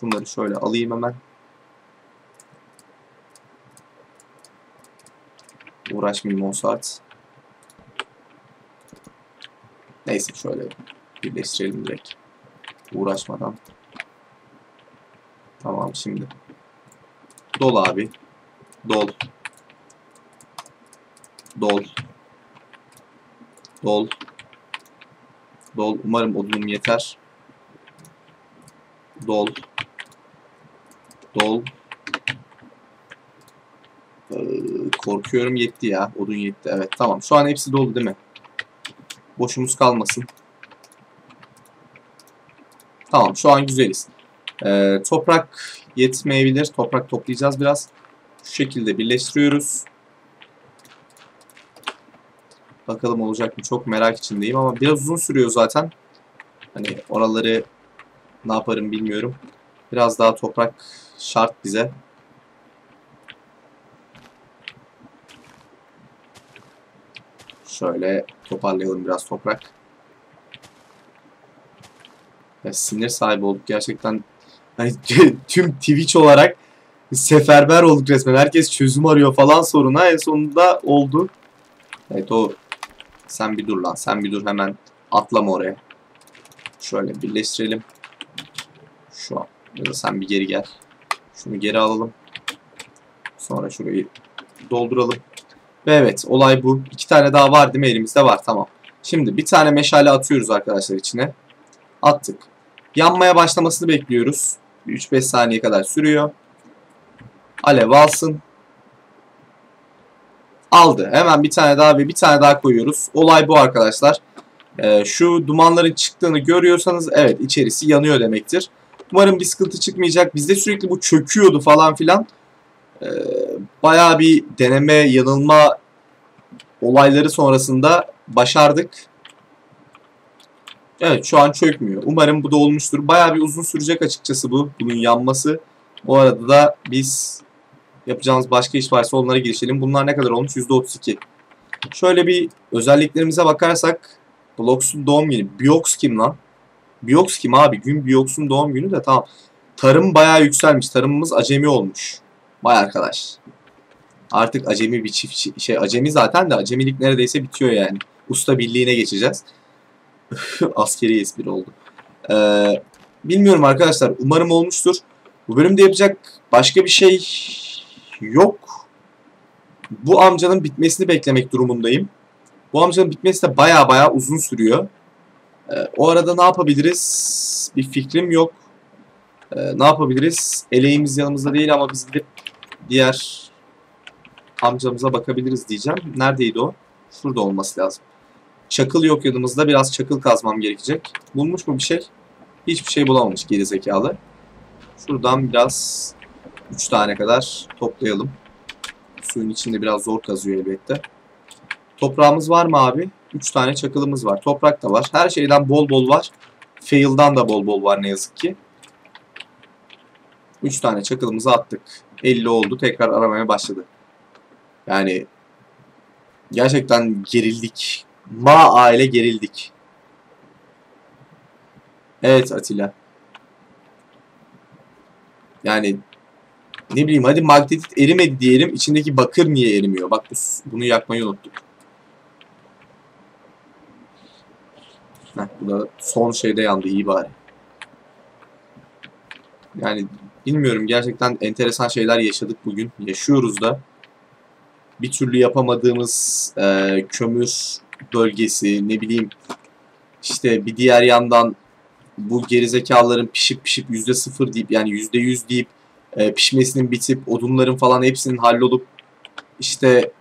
Şunları şöyle alayım hemen. Uğraşmayayım 10 saat. Neyse şöyle birleştirelim direkt. Uğraşmadan. Tamam şimdi. Dol abi. Dol. Dol. Dol. Dol. Umarım odunum yeter. Dol. Dol. Ee, korkuyorum yetti ya. Odun yetti. Evet tamam. Şu an hepsi dolu değil mi? Boşumuz kalmasın. Tamam şu an güzeliz. Ee, toprak yetmeyebilir. Toprak toplayacağız biraz. Şu şekilde birleştiriyoruz. Bakalım olacak mı? Çok merak içindeyim ama biraz uzun sürüyor zaten. Hani oraları ne yaparım bilmiyorum. Biraz daha toprak şart bize. Şöyle toparlayalım biraz toprak. Ya sinir sahibi olduk gerçekten. Hani tüm Twitch olarak seferber olduk resmen. Herkes çözüm arıyor falan soruna. En sonunda oldu. Evet o sen bir dur lan. Sen bir dur hemen atlama oraya. Şöyle birleştirelim. Şu an. Ya da sen bir geri gel. Şunu geri alalım. Sonra şurayı dolduralım. Ve evet olay bu. İki tane daha var değil mi? Elimizde var. Tamam. Şimdi bir tane meşale atıyoruz arkadaşlar içine. Attık. Yanmaya başlamasını bekliyoruz. 3-5 saniye kadar sürüyor. Alev alsın. Aldı. Hemen bir tane daha ve bir tane daha koyuyoruz. Olay bu arkadaşlar. Ee, şu dumanların çıktığını görüyorsanız evet içerisi yanıyor demektir. Umarım bir sıkıntı çıkmayacak. Bizde sürekli bu çöküyordu falan filan. Ee, bayağı bir deneme yanılma olayları sonrasında başardık. Evet şu an çökmüyor. Umarım bu da olmuştur. Bayağı bir uzun sürecek açıkçası bu. Bunun yanması. O arada da biz yapacağımız başka iş varsa onlara girişelim. Bunlar ne kadar olmuş? %32. Şöyle bir özelliklerimize bakarsak Blox'un doğum günü. Biox kim lan? Biox kim abi? Gün Biox'un doğum günü de tamam. Tarım bayağı yükselmiş. Tarımımız acemi olmuş. Vay arkadaş. Artık acemi bir çiftçi. Şey acemi zaten de acemilik neredeyse bitiyor yani. Usta birliğine geçeceğiz. Askeri espri oldu. Ee, bilmiyorum arkadaşlar. Umarım olmuştur. Bu bölümde yapacak başka bir şey yok. Bu amcanın bitmesini beklemek durumundayım. Bu amcanın bitmesi de baya baya uzun sürüyor. Ee, o arada ne yapabiliriz? Bir fikrim yok. Ee, ne yapabiliriz? Eleğimiz yanımızda değil ama biz gidip diğer amcamıza bakabiliriz diyeceğim. Neredeydi o? Şurada olması lazım. Çakıl yok yanımızda. Biraz çakıl kazmam gerekecek. Bulmuş mu bir şey? Hiçbir şey bulamamış geri zekalı. Şuradan biraz 3 tane kadar toplayalım. Suyun içinde biraz zor kazıyor elbette. Toprağımız var mı abi? 3 tane çakılımız var. Toprak da var. Her şeyden bol bol var. Fail'dan da bol bol var ne yazık ki. 3 tane çakılımızı attık. 50 oldu. Tekrar aramaya başladı. Yani gerçekten gerildik. Ma aile gerildik. Evet Atilla. Yani ne bileyim hadi magnetit erimedi diyelim. İçindeki bakır niye erimiyor? Bak bu, bunu yakmayı unuttuk. Heh, bu da son şeyde yandı iyi bari. Yani bilmiyorum gerçekten enteresan şeyler yaşadık bugün. Yaşıyoruz da. Bir türlü yapamadığımız e, kömür bölgesi ne bileyim işte bir diğer yandan bu gerizekalıların pişip pişip yüzde sıfır deyip yani yüzde yüz deyip e, pişmesinin bitip odunların falan hepsinin hallolup işte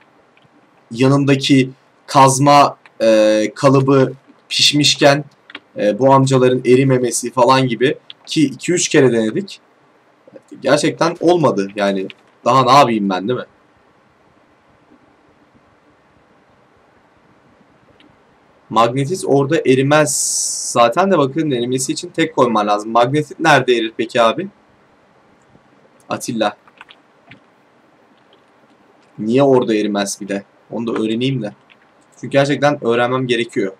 yanındaki kazma e, kalıbı pişmişken e, bu amcaların erimemesi falan gibi ki 2-3 kere denedik. Gerçekten olmadı yani. Daha ne yapayım ben değil mi? Magnetit orada erimez. Zaten de bakın erimesi için tek koyman lazım. Magnetit nerede erir peki abi? Atilla. Niye orada erimez bir de? Onu da öğreneyim de. Çünkü gerçekten öğrenmem gerekiyor.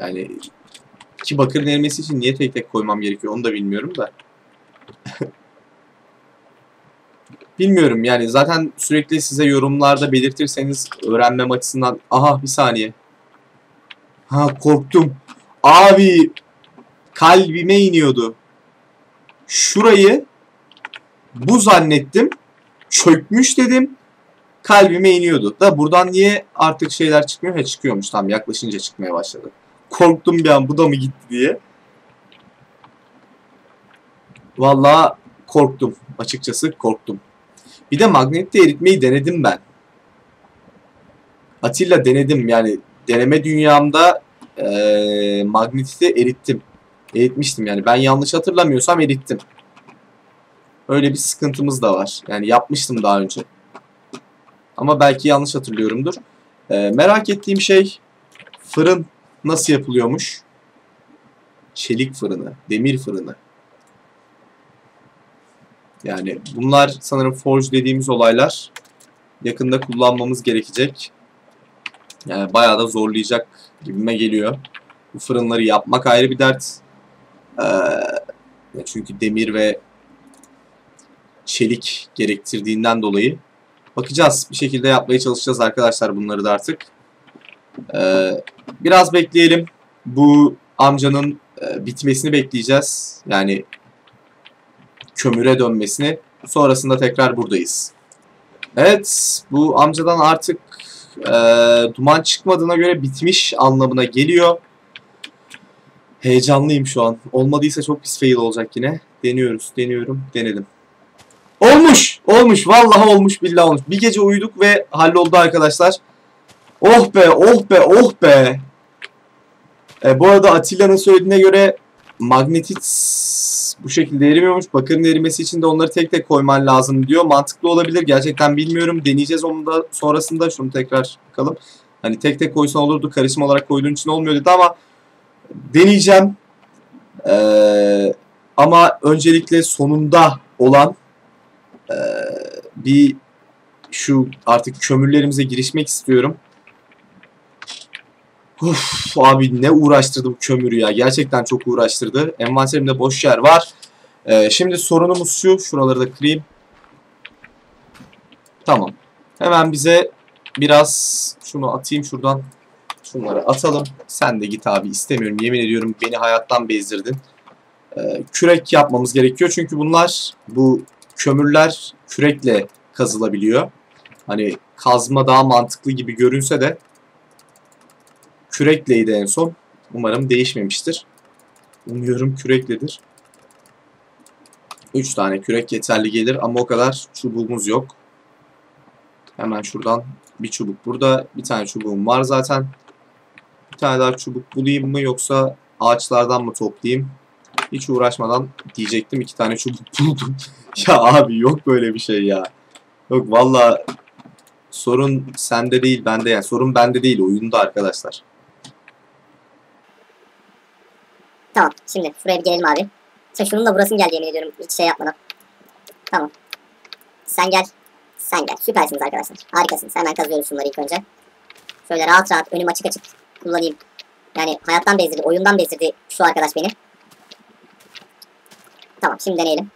Yani ki bakırın erimesi için niye tek tek koymam gerekiyor onu da bilmiyorum da. Bilmiyorum yani zaten sürekli size yorumlarda belirtirseniz öğrenmem açısından aha bir saniye. Ha korktum. Abi kalbime iniyordu. Şurayı bu zannettim. Çökmüş dedim. Kalbime iniyordu. Da buradan niye artık şeyler çıkmıyor? He çıkıyormuş tam yaklaşınca çıkmaya başladı. Korktum bir an bu da mı gitti diye. Vallahi korktum. Açıkçası korktum. Bir de magnette eritmeyi denedim ben. Atilla denedim yani deneme dünyamda e, magnetite erittim. Eritmiştim yani ben yanlış hatırlamıyorsam erittim. Öyle bir sıkıntımız da var. Yani yapmıştım daha önce. Ama belki yanlış hatırlıyorumdur. E, merak ettiğim şey fırın nasıl yapılıyormuş? Çelik fırını, demir fırını. Yani bunlar sanırım forge dediğimiz olaylar. Yakında kullanmamız gerekecek. Yani bayağı da zorlayacak gibime geliyor. Bu fırınları yapmak ayrı bir dert. Ee, çünkü demir ve çelik gerektirdiğinden dolayı. Bakacağız. Bir şekilde yapmaya çalışacağız arkadaşlar bunları da artık. Ee, biraz bekleyelim. Bu amcanın e, bitmesini bekleyeceğiz. Yani kömüre dönmesini. Sonrasında tekrar buradayız. Evet, bu amcadan artık e, duman çıkmadığına göre bitmiş anlamına geliyor. Heyecanlıyım şu an. Olmadıysa çok pis fail olacak yine. Deniyoruz, deniyorum, denedim. Olmuş, olmuş. Vallahi olmuş, billahi olmuş. Bir gece uyuduk ve halloldu arkadaşlar. Oh be, oh be, oh be. E, bu arada Atilla'nın söylediğine göre magnetit bu şekilde erimiyormuş. Bakırın erimesi için de onları tek tek koyman lazım diyor. Mantıklı olabilir. Gerçekten bilmiyorum. Deneyeceğiz onu da sonrasında. Şunu tekrar bakalım. Hani tek tek koysan olurdu. Karışım olarak koyduğun için olmuyor dedi ama deneyeceğim. Ee, ama öncelikle sonunda olan e, bir şu artık kömürlerimize girişmek istiyorum. Uf, abi ne uğraştırdı bu kömürü ya. Gerçekten çok uğraştırdı. Envanterimde boş yer var. Ee, şimdi sorunumuz şu. Şuraları da kırayım. Tamam. Hemen bize biraz şunu atayım şuradan. Şunları atalım. Sen de git abi istemiyorum. Yemin ediyorum beni hayattan bezdirdin. Ee, kürek yapmamız gerekiyor. Çünkü bunlar bu kömürler kürekle kazılabiliyor. Hani kazma daha mantıklı gibi görünse de kürekleydi en son. Umarım değişmemiştir. Umuyorum kürekledir. 3 tane kürek yeterli gelir ama o kadar çubuğumuz yok. Hemen şuradan bir çubuk burada. Bir tane çubuğum var zaten. Bir tane daha çubuk bulayım mı yoksa ağaçlardan mı toplayayım? Hiç uğraşmadan diyecektim iki tane çubuk buldum. ya abi yok böyle bir şey ya. Yok valla sorun sende değil bende yani. Sorun bende değil oyunda arkadaşlar. Tamam. Şimdi şuraya bir gelelim abi. Sen şunun da burasını gel yemin ediyorum. Hiç şey yapmadan. Tamam. Sen gel. Sen gel. Süpersiniz arkadaşlar. Harikasınız. Hemen kazıyoruz şunları ilk önce. Şöyle rahat rahat önüm açık açık kullanayım. Yani hayattan bezdirdi, oyundan bezdirdi şu arkadaş beni. Tamam şimdi deneyelim.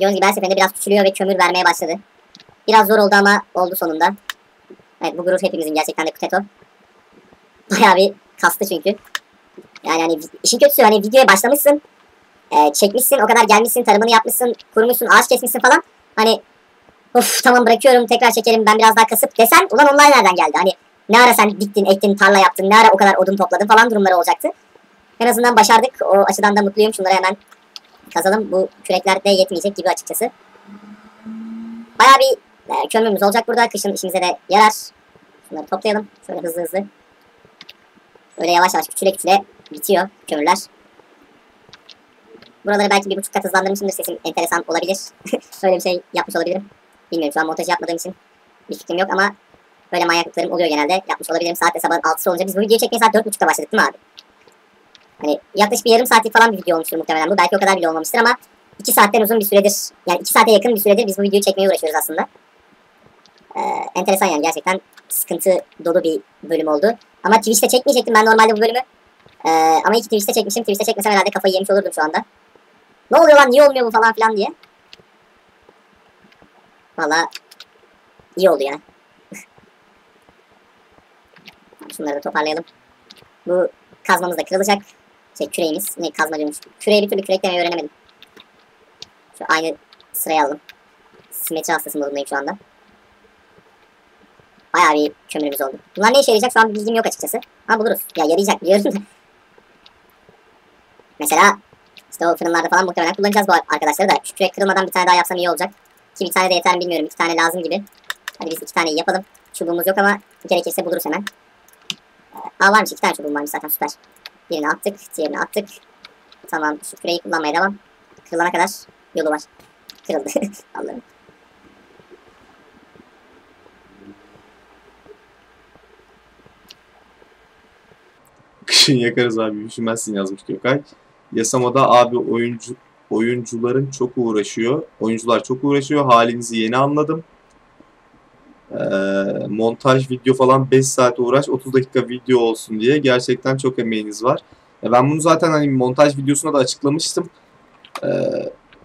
Gördüğünüz gibi her seferinde biraz küçülüyor ve kömür vermeye başladı. Biraz zor oldu ama oldu sonunda. Evet bu gurur hepimizin gerçekten de Kuteto. Bayağı bir kastı çünkü. Yani hani işin kötüsü hani videoya başlamışsın. E, çekmişsin o kadar gelmişsin tarımını yapmışsın kurmuşsun ağaç kesmişsin falan. Hani of tamam bırakıyorum tekrar çekerim ben biraz daha kasıp desen ulan onlar nereden geldi? Hani ne ara sen diktin, ektin, tarla yaptın, ne ara o kadar odun topladın falan durumları olacaktı. En azından başardık. O açıdan da mutluyum. Şunları hemen kazalım. Bu kürekler de yetmeyecek gibi açıkçası. Bayağı bir e, kömürümüz olacak burada. Kışın işimize de yarar. Şunları toplayalım. Şöyle hızlı hızlı. Böyle yavaş yavaş küçüle küçüle bitiyor kömürler. Buraları belki bir buçuk kat hızlandırmışımdır. Sesim enteresan olabilir. Öyle bir şey yapmış olabilirim. Bilmiyorum şu an montaj yapmadığım için bir fikrim yok ama böyle manyaklıklarım oluyor genelde. Yapmış olabilirim. Saat de sabah 6'sı olunca biz bu videoyu çekmeye saat 4.30'da başladık değil mi abi? Hani yaklaşık bir yarım saatlik falan bir video olmuştur muhtemelen bu. Belki o kadar bile olmamıştır ama 2 saatten uzun bir süredir yani 2 saate yakın bir süredir biz bu videoyu çekmeye uğraşıyoruz aslında. Ee, enteresan yani gerçekten sıkıntı dolu bir bölüm oldu. Ama Twitch'te çekmeyecektim ben normalde bu bölümü. Ee, ama iyi ki Twitch'te çekmişim. Twitch'te çekmesem herhalde kafayı yemiş olurdum şu anda. Ne oluyor lan niye olmuyor bu falan filan diye. Valla iyi oldu yani. Şunları da toparlayalım. Bu kazmamız da kırılacak. Şey küreğimiz. Ne kazma diyormuş. Küreği bir türlü kürek demeyi öğrenemedim. Şu aynı sıraya alalım. Simetri hastası modundayım şu anda. Bayağı bir kömürümüz oldu. Bunlar ne işe yarayacak şu an bilgim yok açıkçası. Ama buluruz. Ya yarayacak biliyorum. Mesela işte o fırınlarda falan muhtemelen kullanacağız bu arkadaşları da. Şu kürek kırılmadan bir tane daha yapsam iyi olacak. Ki bir tane de yeter mi bilmiyorum. İki tane lazım gibi. Hadi biz iki tane yapalım. Çubuğumuz yok ama gerekirse buluruz hemen. Aa varmış iki tane çubuğum varmış zaten süper. Birini attık, diğerini attık. Tamam şu küreyi kullanmaya devam. Kırılana kadar yolu var. Kırıldı. Allah'ım. Kışın yakarız abi üşümezsin yazmış Gökay. Yasamada abi oyuncu oyuncuların çok uğraşıyor. Oyuncular çok uğraşıyor. Halinizi yeni anladım. Ee, montaj video falan 5 saat uğraş 30 dakika video olsun diye gerçekten çok emeğiniz var. Ya ben bunu zaten hani montaj videosuna da açıklamıştım. Ee,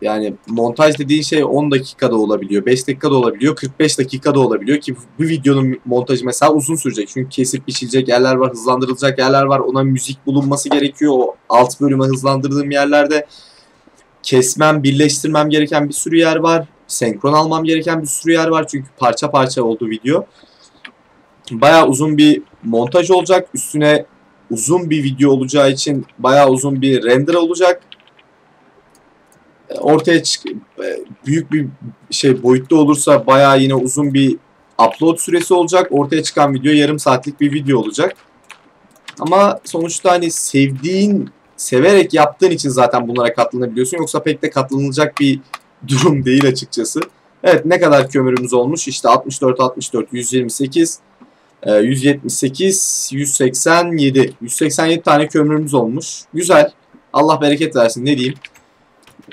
yani montaj dediğin şey 10 dakikada olabiliyor, 5 dakikada olabiliyor, 45 dakikada olabiliyor ki bu videonun montajı mesela uzun sürecek. Çünkü kesip biçilecek yerler var, hızlandırılacak yerler var. Ona müzik bulunması gerekiyor. O alt bölüme hızlandırdığım yerlerde kesmem, birleştirmem gereken bir sürü yer var. Senkron almam gereken bir sürü yer var. Çünkü parça parça oldu video. Bayağı uzun bir montaj olacak. Üstüne uzun bir video olacağı için bayağı uzun bir render olacak ortaya çık e, büyük bir şey boyutta olursa bayağı yine uzun bir upload süresi olacak. Ortaya çıkan video yarım saatlik bir video olacak. Ama sonuçta hani sevdiğin, severek yaptığın için zaten bunlara katlanabiliyorsun. Yoksa pek de katlanılacak bir durum değil açıkçası. Evet ne kadar kömürümüz olmuş? İşte 64, 64, 128, 178, 187. 187 tane kömürümüz olmuş. Güzel. Allah bereket versin ne diyeyim.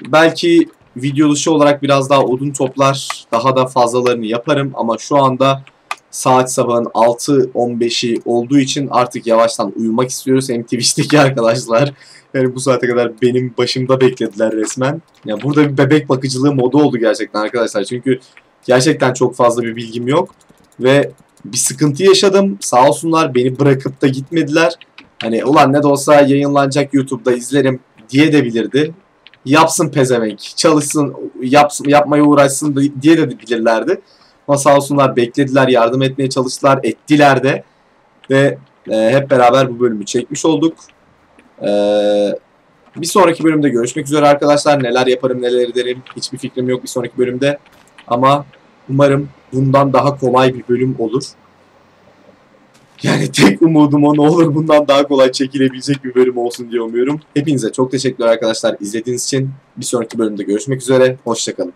Belki video dışı olarak biraz daha odun toplar, daha da fazlalarını yaparım ama şu anda saat sabahın 6.15'i olduğu için artık yavaştan uyumak istiyoruz. Hem Twitch'teki arkadaşlar yani bu saate kadar benim başımda beklediler resmen. Yani burada bir bebek bakıcılığı modu oldu gerçekten arkadaşlar. Çünkü gerçekten çok fazla bir bilgim yok ve bir sıkıntı yaşadım. Sağ olsunlar beni bırakıp da gitmediler. Hani ulan ne de olsa yayınlanacak YouTube'da izlerim diye de bilirdi yapsın pezevenk, çalışsın, yapsın, yapmaya uğraşsın diye de bilirlerdi. Ama sağ olsunlar beklediler, yardım etmeye çalıştılar, ettiler de. Ve e, hep beraber bu bölümü çekmiş olduk. E, bir sonraki bölümde görüşmek üzere arkadaşlar. Neler yaparım, neler ederim hiçbir fikrim yok bir sonraki bölümde. Ama umarım bundan daha kolay bir bölüm olur. Yani tek umudum o ne olur bundan daha kolay çekilebilecek bir bölüm olsun diye umuyorum. Hepinize çok teşekkürler arkadaşlar izlediğiniz için. Bir sonraki bölümde görüşmek üzere. Hoşçakalın.